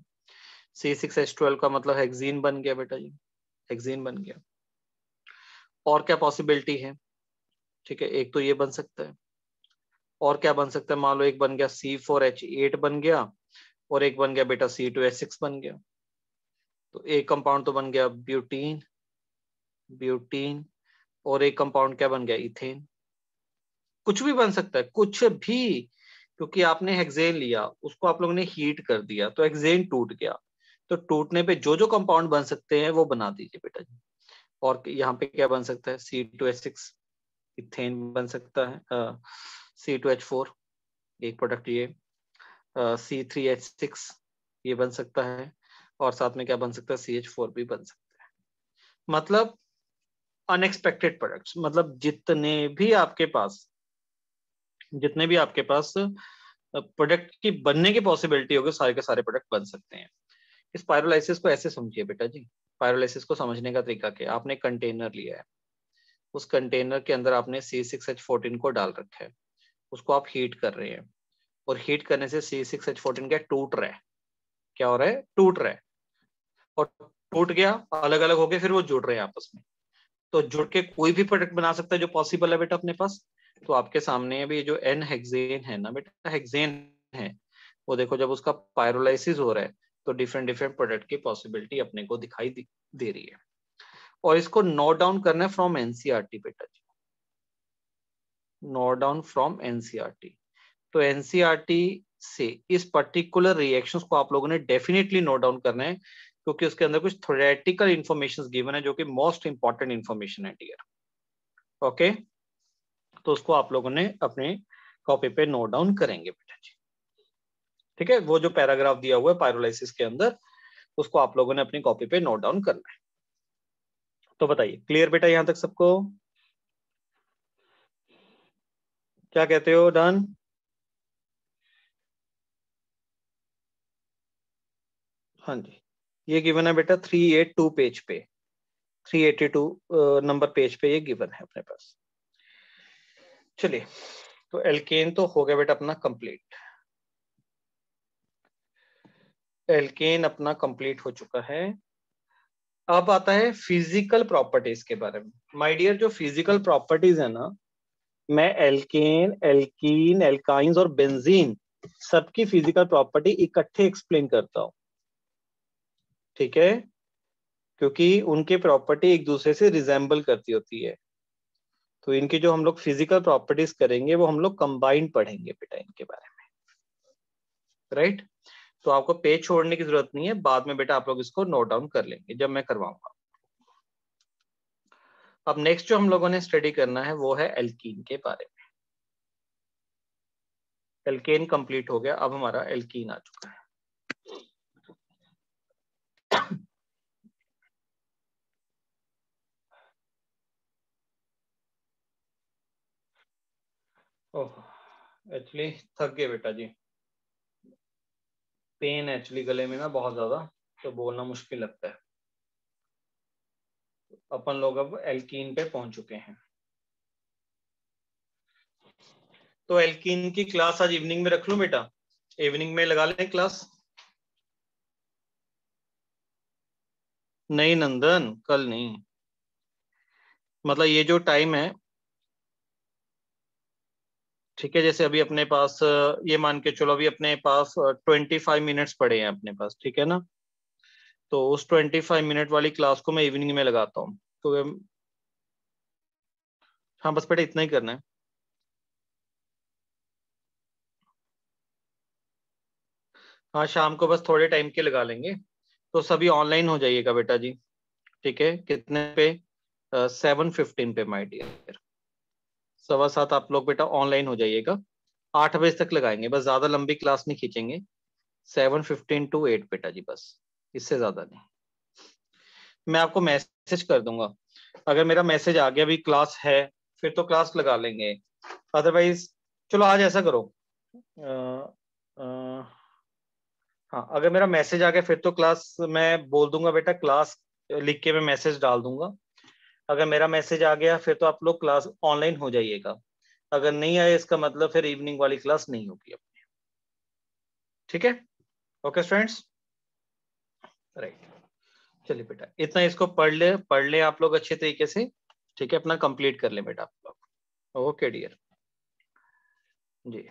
सी सिक्स एच ट्वेल्व का मतलब हेक्जीन बन गया बेटा जी हेक्सेन बन गया। और क्या पॉसिबिलिटी है? ठीक है, एक तो ये बन सकता है। और क्या बन सकता है? मान लो एक बन गया सी फोर एच एट बन गया और एक बन गया बेटा सी टू एच सिक्स बन गया। तो एक कंपाउंड तो बन गया ब्यूटीन ब्यूटीन और एक कंपाउंड क्या बन गया? इथेन कुछ भी बन सकता है, कुछ भी, क्योंकि आपने हेक्सेन लिया, उसको आप लोगों ने हीट कर दिया तो हेक्सेन टूट गया। तो टूटने पे जो जो कंपाउंड बन सकते हैं, वो बना दीजिए बेटा जी। और यहाँ पे क्या बन सकता है? C two H six ethane बन सकता है सी टू एच फोर एक प्रोडक्ट ये सी थ्री एच सिक्स ये बन सकता है, और साथ में क्या बन सकता है? सी एच फोर भी बन सकता है। मतलब अनएक्सपेक्टेड प्रोडक्ट्स मतलब जितने भी आपके पास, जितने भी आपके पास प्रोडक्ट की बनने की पॉसिबिलिटी होगी, सारे के सारे प्रोडक्ट बन सकते हैं। इस पायरोलाइसिस को ऐसे समझिए बेटा जी। पायरोलाइसिस को समझने का तरीका क्या आपने कंटेनर लिया है। उस कंटेनर के अंदर आपने सी सिक्स एच फोर्टीन को डाल रखा है। उसको आप हीट कर रहे हैं। और हीट करने से सी सिक्स एच फोर्टीन क्या टूट रहा है। क्या हो रहा है? टूट रहा है। और टूट गया अलग अलग हो गए, फिर वो जुड़ रहे हैं आपस में। तो जुड़ के कोई भी प्रोडक्ट बना सकता है जो पॉसिबल है बेटा अपने पास। तो आपके सामने अभी जो एन हेक्सेन है ना बेटा हेक्सेन है, वो देखो जब उसका पायरोलाइसिस हो रहा है तो डिफरेंट डिफरेंट प्रोडक्ट की पॉसिबिलिटी अपने को दिखाई दे रही है। और इसको नोट डाउन करना है फ्रॉम एनसीआरटी बेटा। जी नोट डाउन फ्रॉम एनसीआरटी तो एनसीआरटी से इस पर्टिकुलर रिएक्शंस को आप लोगों ने डेफिनेटली नोट डाउन करना है, क्योंकि उसके अंदर कुछ थोरेटिकल इंफॉर्मेशन गिवन है जो कि मोस्ट इंपॉर्टेंट इंफॉर्मेशन है डियर ओके तो उसको आप लोगों ने अपने कॉपी पे नोट डाउन करेंगे बेटा जी। ठीक है? वो जो पैराग्राफ दिया हुआ है पायरोलाइसिस के अंदर, उसको आप लोगों ने अपनी कॉपी पे नोट डाउन करना है। तो बताइए क्लियर बेटा यहाँ तक सबको? क्या कहते हो, डन? हाँ जी। ये गिवन है बेटा थ्री एट टू पेज पे। Three eighty two number page पे ये गिवन है अपने पास। चलिए तो एल्केन तो हो गया बेटा अपना कंप्लीट एल्केन अपना कंप्लीट हो चुका है। अब आता है फ़िज़िकल प्रॉपर्टीज़ के बारे में। माय डियर जो फ़िज़िकल प्रॉपर्टीज़ है ना मैं एल्केन एल्कीन एल्काइंस और बेंजीन सबकी फ़िज़िकल प्रॉपर्टी इकट्ठे एक्सप्लेन करता हूँ। ठीक है? क्योंकि उनके प्रॉपर्टी एक दूसरे से रिजेंबल करती होती है। तो इनकी जो हम लोग फ़िज़िकल प्रॉपर्टीज़ करेंगे, वो हम लोग कंबाइंड पढ़ेंगे बेटा इनके बारे में। Right right? तो आपको पेज छोड़ने की ज़रूरत नहीं है। बाद में बेटा आप लोग इसको नोट डाउन कर लेंगे, जब मैं करवाऊँगा। अब नेक्स्ट जो हम लोगों ने स्टडी करना है, वो है एल्कीन के बारे में। एल्केन कंप्लीट हो गया, अब हमारा एल्कीन आ चुका है। एक्चुअली थक गए बेटा जी। पेन एक्चुअली गले में ना बहुत ज़्यादा तो बोलना मुश्किल लगता है। अपन लोग अब एल्कीन पे पहुँच चुके हैं। तो एल्कीन की क्लास आज इवनिंग में रख लू बेटा? इवनिंग में लगा लें क्लास नहीं नंदन, कल नहीं। मतलब ये जो टाइम है, ठीक है, जैसे अभी अपने पास, ये मान के चलो, अभी अपने पास ट्वेंटी फाइव मिनट्स पड़े हैं अपने पास, ठीक है ना? तो उस ट्वेंटी फाइव मिनट वाली क्लास को मैं इवनिंग में लगाता हूँ तो हाँ बस बेटा इतना ही करना है। हाँ शाम को बस थोड़े टाइम के लगा लेंगे। तो सभी ऑनलाइन हो जाइएगा बेटा जी। ठीक है? कितने पे? सेवन फिफ्टीन पे माई डियर सवा सात आप लोग बेटा ऑनलाइन हो जाइएगा। आठ बजे तक लगाएँगे। बस ज़्यादा लंबी क्लास नहीं खींचेंगे। सेवन फिफ्टीन टू एट बेटा जी, बस। इससे ज़्यादा नहीं। मैं आपको मैसेज कर दूँगा। अगर मेरा मैसेज आ गया अभी क्लास है फिर तो क्लास लगा लेंगे। अदरवाइज़ चलो आज ऐसा करो। आ, आ, हाँ अगर मेरा मैसेज आ गया फिर तो क्लास मैं बोल दूँगा बेटा क्लास लिख के मैं मैसेज डाल दूँगा। अगर मेरा मैसेज आ गया फिर तो आप लोग क्लास ऑनलाइन हो जाइएगा। अगर नहीं आए इसका मतलब फिर इवनिंग वाली क्लास नहीं होगी अपनी। ठीक है? ओके स्टूडेंट्स राइट चलिए बेटा, इतना इसको पढ़ ले पढ़ ले आप लोग अच्छे तरीके से, ठीक है? अपना कंप्लीट कर ले बेटा आप लोग। ओके डियर जी।